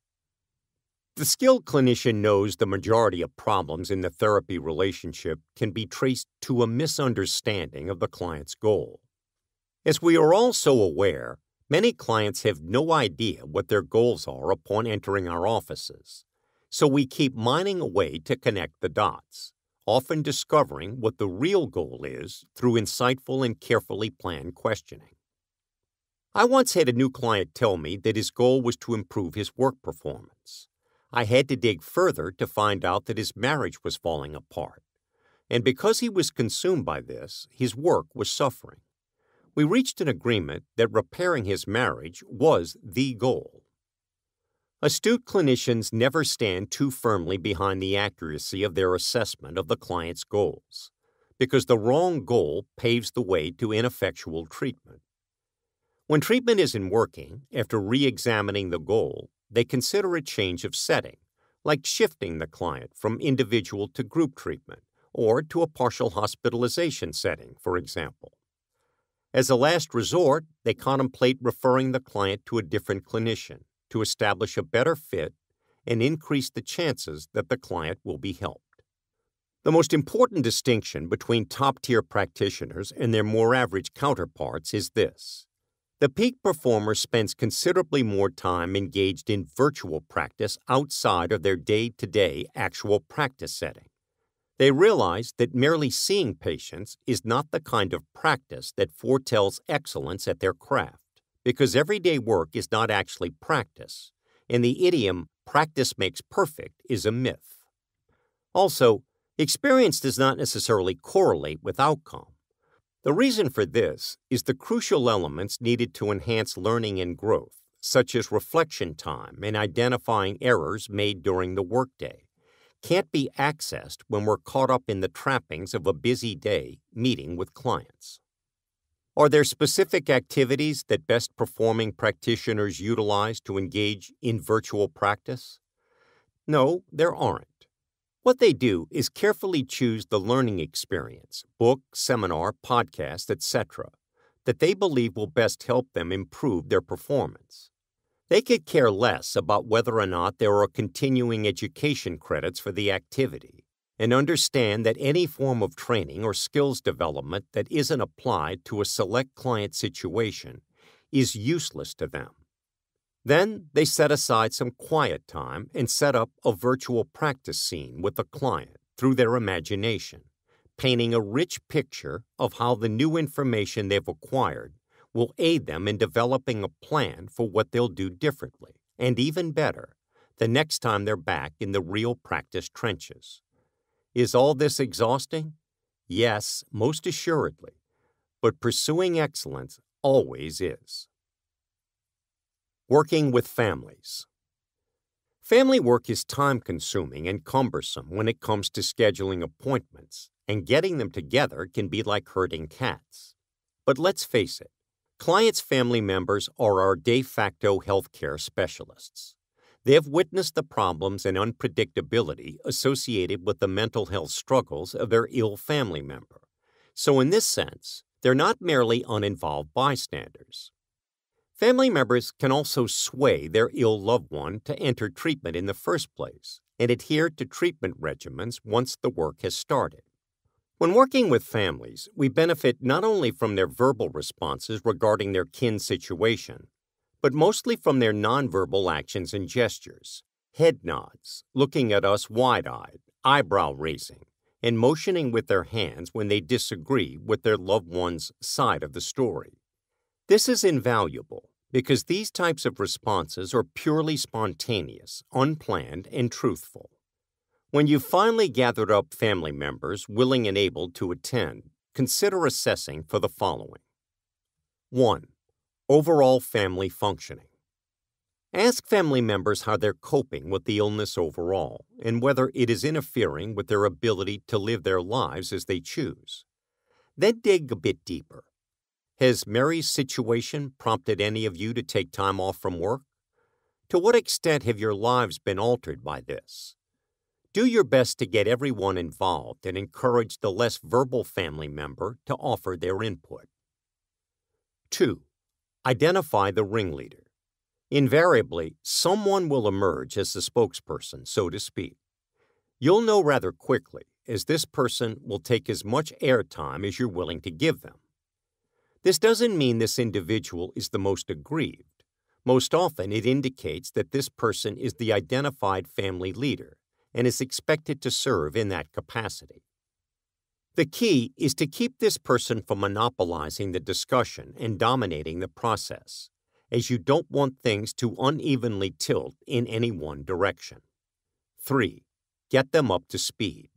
The skilled clinician knows the majority of problems in the therapy relationship can be traced to a misunderstanding of the client's goal. As we are all so aware, Many clients have no idea what their goals are upon entering our offices, So we keep mining away to connect the dots, often discovering what the real goal is through insightful and carefully planned questioning. I once had a new client tell me that his goal was to improve his work performance. I had to dig further to find out that his marriage was falling apart. And because he was consumed by this, his work was suffering. We reached an agreement that repairing his marriage was the goal. Astute clinicians never stand too firmly behind the accuracy of their assessment of the client's goals, because the wrong goal paves the way to ineffectual treatment. When treatment isn't working, after re examining the goal, they consider a change of setting, like shifting the client from individual to group treatment or to a partial hospitalization setting, for example. As a last resort, they contemplate referring the client to a different clinician to establish a better fit and increase the chances that the client will be helped. The most important distinction between top tier practitioners and their more average counterparts is this. The peak performer spends considerably more time engaged in virtual practice outside of their day to day actual practice setting. They realize that merely seeing patients is not the kind of practice that foretells excellence at their craft because everyday work is not actually practice, and the idiom practice makes perfect is a myth. Also, experience does not necessarily correlate with outcome. The reason for this is the crucial elements needed to enhance learning and growth, such as reflection time and identifying errors made during the workday, can't be accessed when we're caught up in the trappings of a busy day meeting with clients. Are there specific activities that best performing practitioners utilize to engage in virtual practice? No, there aren't. What they do is carefully choose the learning experience, book, seminar, podcast, etc., that they believe will best help them improve their performance. They could care less about whether or not there are continuing education credits for the activity and understand that any form of training or skills development that isn't applied to a select client situation is useless to them. Then they set aside some quiet time and set up a virtual practice scene with the client through their imagination, painting a rich picture of how the new information they've acquired will aid them in developing a plan for what they'll do differently, and even better, the next time they're back in the real practice trenches. Is all this exhausting? Yes, most assuredly, but pursuing excellence always is. Working with families. Family work is time consuming and cumbersome when it comes to scheduling appointments, and getting them together can be like herding cats. But let's face it, clients' family members are our de facto healthcare specialists. They have witnessed the problems and unpredictability associated with the mental health struggles of their ill family member. So, in this sense, they're not merely uninvolved bystanders. Family members can also sway their ill loved one to enter treatment in the first place and adhere to treatment regimens once the work has started. When working with families, we benefit not only from their verbal responses regarding their kin situation, but mostly from their nonverbal actions and gestures head nods, looking at us wide eyed, eyebrow raising, and motioning with their hands when they disagree with their loved one's side of the story. This is invaluable because these types of responses are purely spontaneous, unplanned, and truthful. When you've finally gathered up family members willing and able to attend, consider assessing for the following 1. Overall family functioning. Ask family members how they're coping with the illness overall and whether it is interfering with their ability to live their lives as they choose. Then dig a bit deeper. Has Mary's situation prompted any of you to take time off from work? To what extent have your lives been altered by this? Do your best to get everyone involved and encourage the less verbal family member to offer their input. 2. Identify the ringleader. Invariably, someone will emerge as the spokesperson, so to speak. You'll know rather quickly, as this person will take as much airtime as you're willing to give them. This doesn't mean this individual is the most aggrieved, Most often, it indicates that this person is the identified family leader and is expected to serve in that capacity. The key is to keep this person from monopolizing the discussion and dominating the process, as you don't want things to unevenly tilt in any one direction. 3. Get them up to speed.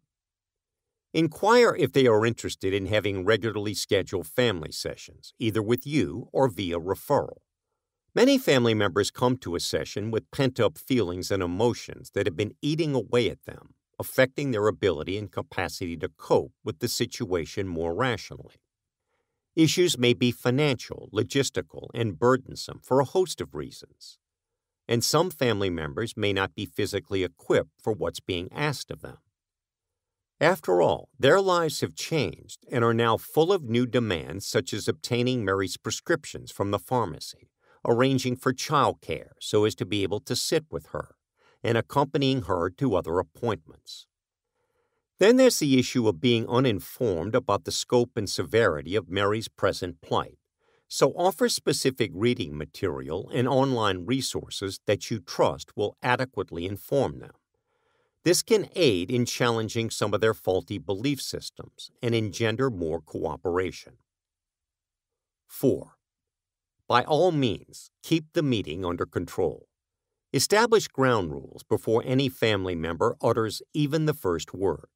Inquire if they are interested in having regularly scheduled family sessions, either with you or via referral. Many family members come to a session with pent up feelings and emotions that have been eating away at them, affecting their ability and capacity to cope with the situation more rationally. Issues may be financial, logistical, and burdensome for a host of reasons. And some family members may not be physically equipped for what's being asked of them. After all, their lives have changed and are now full of new demands such as obtaining Mary's prescriptions from the pharmacy arranging for child care so as to be able to sit with her, and accompanying her to other appointments. Then there's the issue of being uninformed about the scope and severity of Mary's present plight, so offer specific reading material and online resources that you trust will adequately inform them. This can aid in challenging some of their faulty belief systems and engender more cooperation. 4. By all means, keep the meeting under control. Establish ground rules before any family member utters even the first word.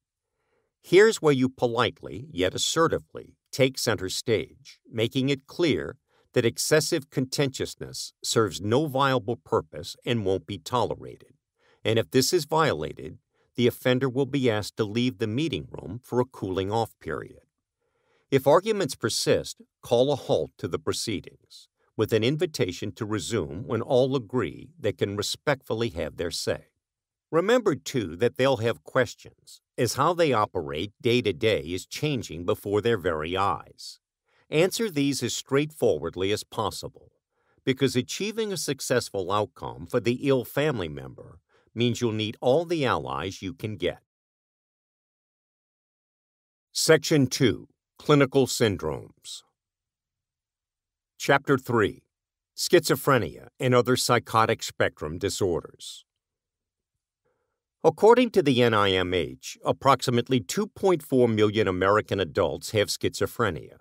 Here's where you politely, yet assertively, take center stage, making it clear that excessive contentiousness serves no viable purpose and won't be tolerated. And if this is violated, the offender will be asked to leave the meeting room for a cooling off period. If arguments persist, call a halt to the proceedings with an invitation to resume when all agree they can respectfully have their say. Remember, too, that they'll have questions, as how they operate day to day is changing before their very eyes. Answer these as straightforwardly as possible, because achieving a successful outcome for the ill family member means you'll need all the allies you can get. Section 2 Clinical Syndromes Chapter 3 Schizophrenia and Other Psychotic Spectrum Disorders. According to the NIMH, approximately 2.4 million American adults have schizophrenia.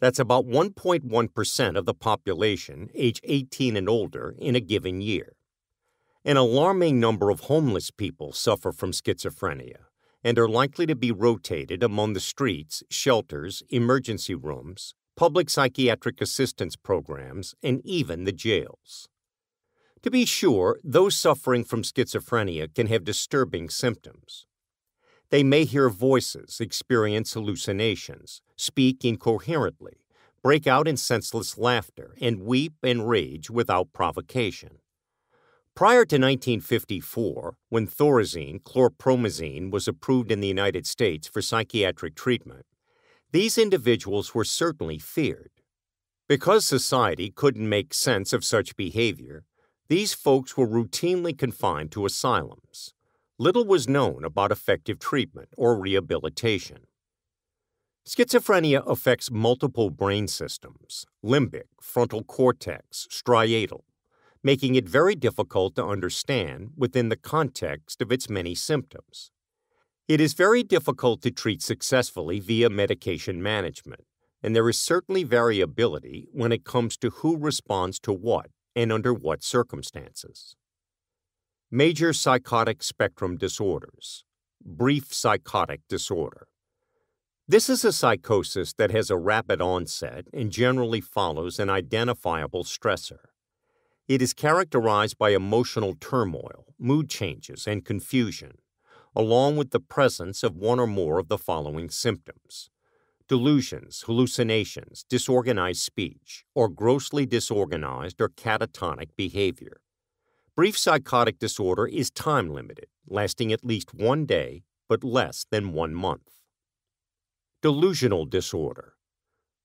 That's about 1.1% of the population age 18 and older in a given year. An alarming number of homeless people suffer from schizophrenia and are likely to be rotated among the streets, shelters, emergency rooms, public psychiatric assistance programs, and even the jails. To be sure, those suffering from schizophrenia can have disturbing symptoms. They may hear voices, experience hallucinations, speak incoherently, break out in senseless laughter, and weep and rage without provocation. Prior to 1954, when Thorazine chlorpromazine was approved in the United States for psychiatric treatment, these individuals were certainly feared. Because society couldn't make sense of such behavior, these folks were routinely confined to asylums. Little was known about effective treatment or rehabilitation. Schizophrenia affects multiple brain systems limbic, frontal cortex, striatal making it very difficult to understand within the context of its many symptoms. It is very difficult to treat successfully via medication management, and there is certainly variability when it comes to who responds to what and under what circumstances. Major psychotic spectrum disorders, brief psychotic disorder. This is a psychosis that has a rapid onset and generally follows an identifiable stressor. It is characterized by emotional turmoil, mood changes, and confusion along with the presence of one or more of the following symptoms delusions, hallucinations, disorganized speech, or grossly disorganized or catatonic behavior. Brief psychotic disorder is time limited, lasting at least one day but less than one month. Delusional disorder.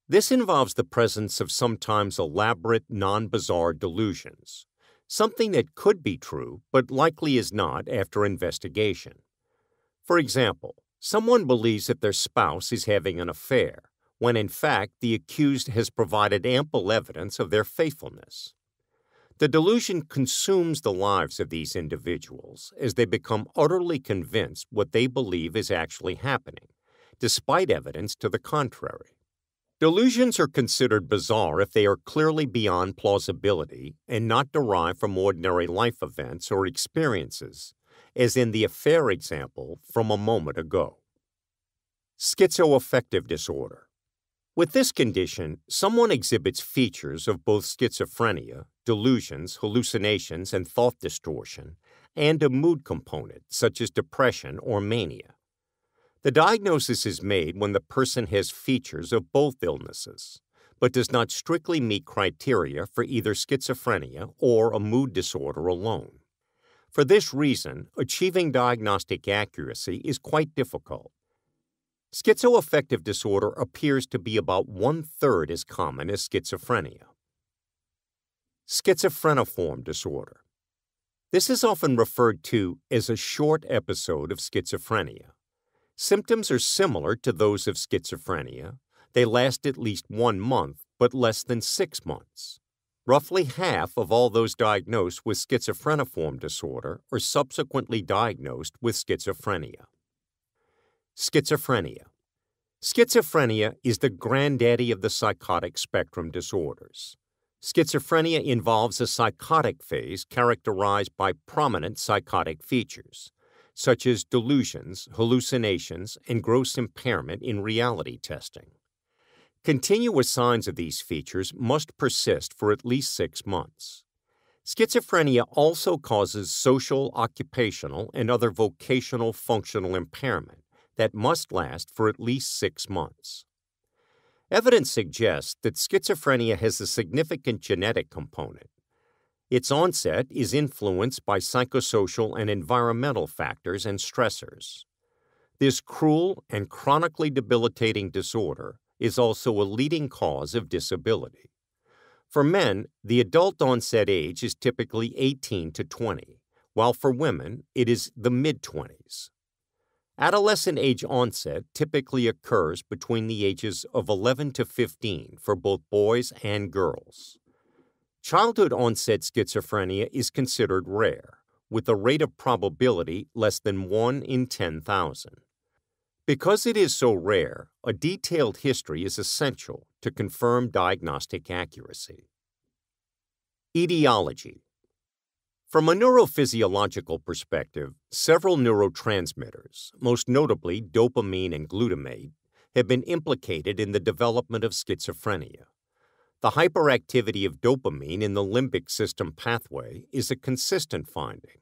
This involves the presence of sometimes elaborate, non bizarre delusions, something that could be true but likely is not after investigation. For example, someone believes that their spouse is having an affair, when in fact the accused has provided ample evidence of their faithfulness. The delusion consumes the lives of these individuals as they become utterly convinced what they believe is actually happening, despite evidence to the contrary. Delusions are considered bizarre if they are clearly beyond plausibility and not derived from ordinary life events or experiences, as in the affair example from a moment ago. Schizoaffective disorder. With this condition, someone exhibits features of both schizophrenia, delusions, hallucinations, and thought distortion, and a mood component, such as depression or mania. The diagnosis is made when the person has features of both illnesses, but does not strictly meet criteria for either schizophrenia or a mood disorder alone. For this reason, achieving diagnostic accuracy is quite difficult. Schizoaffective disorder appears to be about one third as common as schizophrenia. Schizophreniform disorder. This is often referred to as a short episode of schizophrenia. Symptoms are similar to those of schizophrenia. They last at least one month, but less than six months. Roughly half of all those diagnosed with schizophreniform disorder are subsequently diagnosed with schizophrenia. Schizophrenia. Schizophrenia is the granddaddy of the psychotic spectrum disorders. Schizophrenia involves a psychotic phase characterized by prominent psychotic features, such as delusions, hallucinations, and gross impairment in reality testing. Continuous signs of these features must persist for at least six months. Schizophrenia also causes social, occupational, and other vocational functional impairment that must last for at least six months. Evidence suggests that schizophrenia has a significant genetic component. Its onset is influenced by psychosocial and environmental factors and stressors. This cruel and chronically debilitating disorder is also a leading cause of disability. For men, the adult onset age is typically 18 to 20, while for women, it is the mid 20s. Adolescent age onset typically occurs between the ages of 11 to 15 for both boys and girls. Childhood onset schizophrenia is considered rare, with a rate of probability less than 1 in 10,000. Because it is so rare, a detailed history is essential to confirm diagnostic accuracy. Etiology from a neurophysiological perspective, several neurotransmitters, most notably dopamine and glutamate, have been implicated in the development of schizophrenia. The hyperactivity of dopamine in the limbic system pathway is a consistent finding.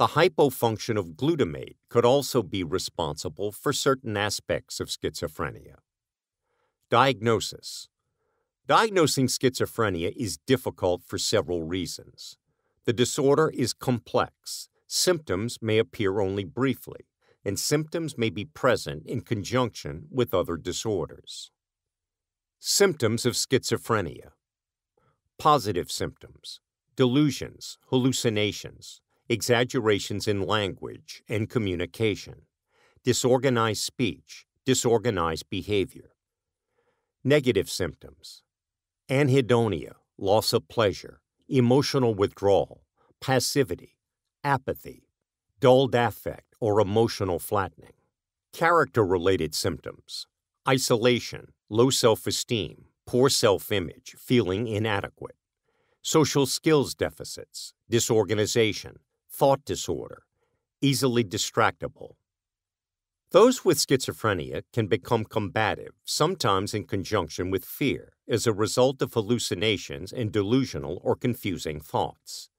The hypofunction of glutamate could also be responsible for certain aspects of schizophrenia. Diagnosis Diagnosing schizophrenia is difficult for several reasons. The disorder is complex. Symptoms may appear only briefly, and symptoms may be present in conjunction with other disorders. Symptoms of schizophrenia Positive symptoms delusions, hallucinations, exaggerations in language and communication, disorganized speech, disorganized behavior. Negative symptoms anhedonia, loss of pleasure, emotional withdrawal, passivity, apathy, dulled affect or emotional flattening. Character related symptoms isolation, low self esteem, poor self image, feeling inadequate, social skills deficits, disorganization, thought disorder, easily distractible. Those with schizophrenia can become combative, sometimes in conjunction with fear, as a result of hallucinations and delusional or confusing thoughts.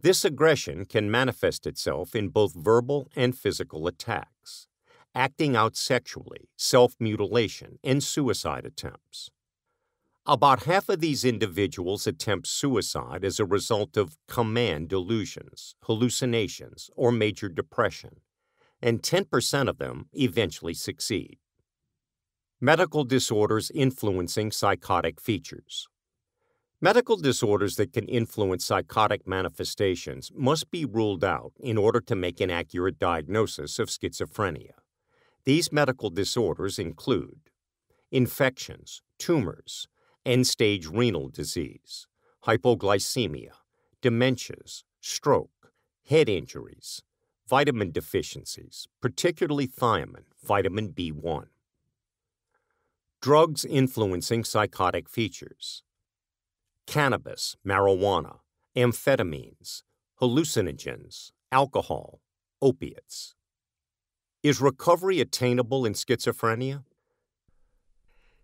This aggression can manifest itself in both verbal and physical attacks, acting out sexually, self mutilation, and suicide attempts. About half of these individuals attempt suicide as a result of command delusions, hallucinations, or major depression, and 10% of them eventually succeed. Medical disorders influencing psychotic features. Medical disorders that can influence psychotic manifestations must be ruled out in order to make an accurate diagnosis of schizophrenia. These medical disorders include infections, tumors, end stage renal disease, hypoglycemia, dementias, stroke, head injuries, vitamin deficiencies, particularly thiamine, vitamin B1. Drugs influencing psychotic features. Cannabis, marijuana, amphetamines, hallucinogens, alcohol, opiates. Is recovery attainable in schizophrenia?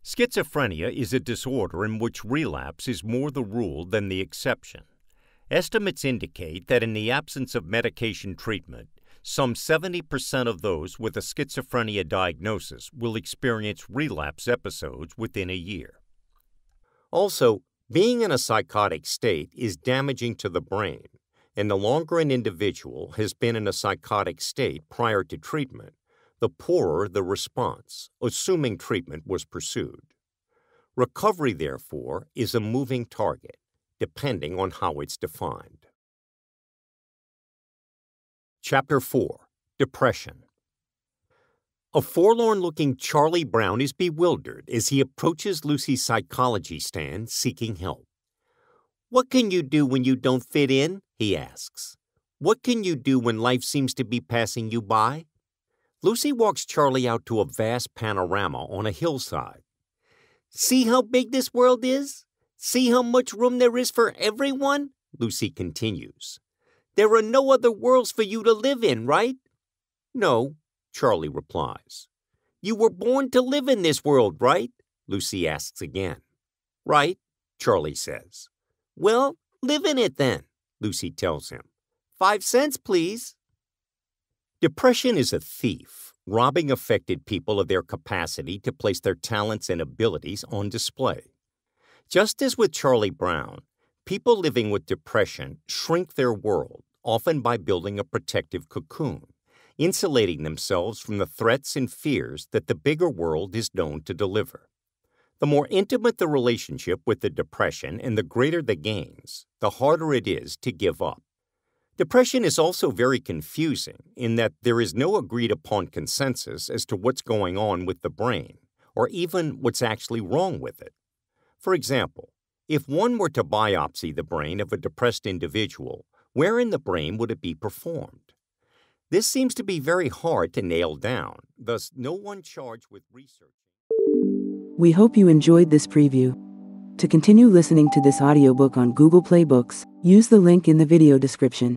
Schizophrenia is a disorder in which relapse is more the rule than the exception. Estimates indicate that in the absence of medication treatment, some 70% of those with a schizophrenia diagnosis will experience relapse episodes within a year. Also, being in a psychotic state is damaging to the brain, and the longer an individual has been in a psychotic state prior to treatment, the poorer the response, assuming treatment was pursued. Recovery, therefore, is a moving target, depending on how it's defined. Chapter 4 Depression A forlorn looking Charlie Brown is bewildered as he approaches Lucy's psychology stand seeking help. What can you do when you don't fit in? he asks. What can you do when life seems to be passing you by? Lucy walks Charlie out to a vast panorama on a hillside. See how big this world is? See how much room there is for everyone? Lucy continues. There are no other worlds for you to live in, right? No, Charlie replies. You were born to live in this world, right? Lucy asks again. Right, Charlie says. Well, live in it then, Lucy tells him. Five cents, please. Depression is a thief, robbing affected people of their capacity to place their talents and abilities on display. Just as with Charlie Brown, People living with depression shrink their world, often by building a protective cocoon, insulating themselves from the threats and fears that the bigger world is known to deliver. The more intimate the relationship with the depression and the greater the gains, the harder it is to give up. Depression is also very confusing in that there is no agreed upon consensus as to what's going on with the brain, or even what's actually wrong with it. For example, if one were to biopsy the brain of a depressed individual, where in the brain would it be performed? This seems to be very hard to nail down, thus, no one charged with research. We hope you enjoyed this preview. To continue listening to this audiobook on Google Play Books, use the link in the video description.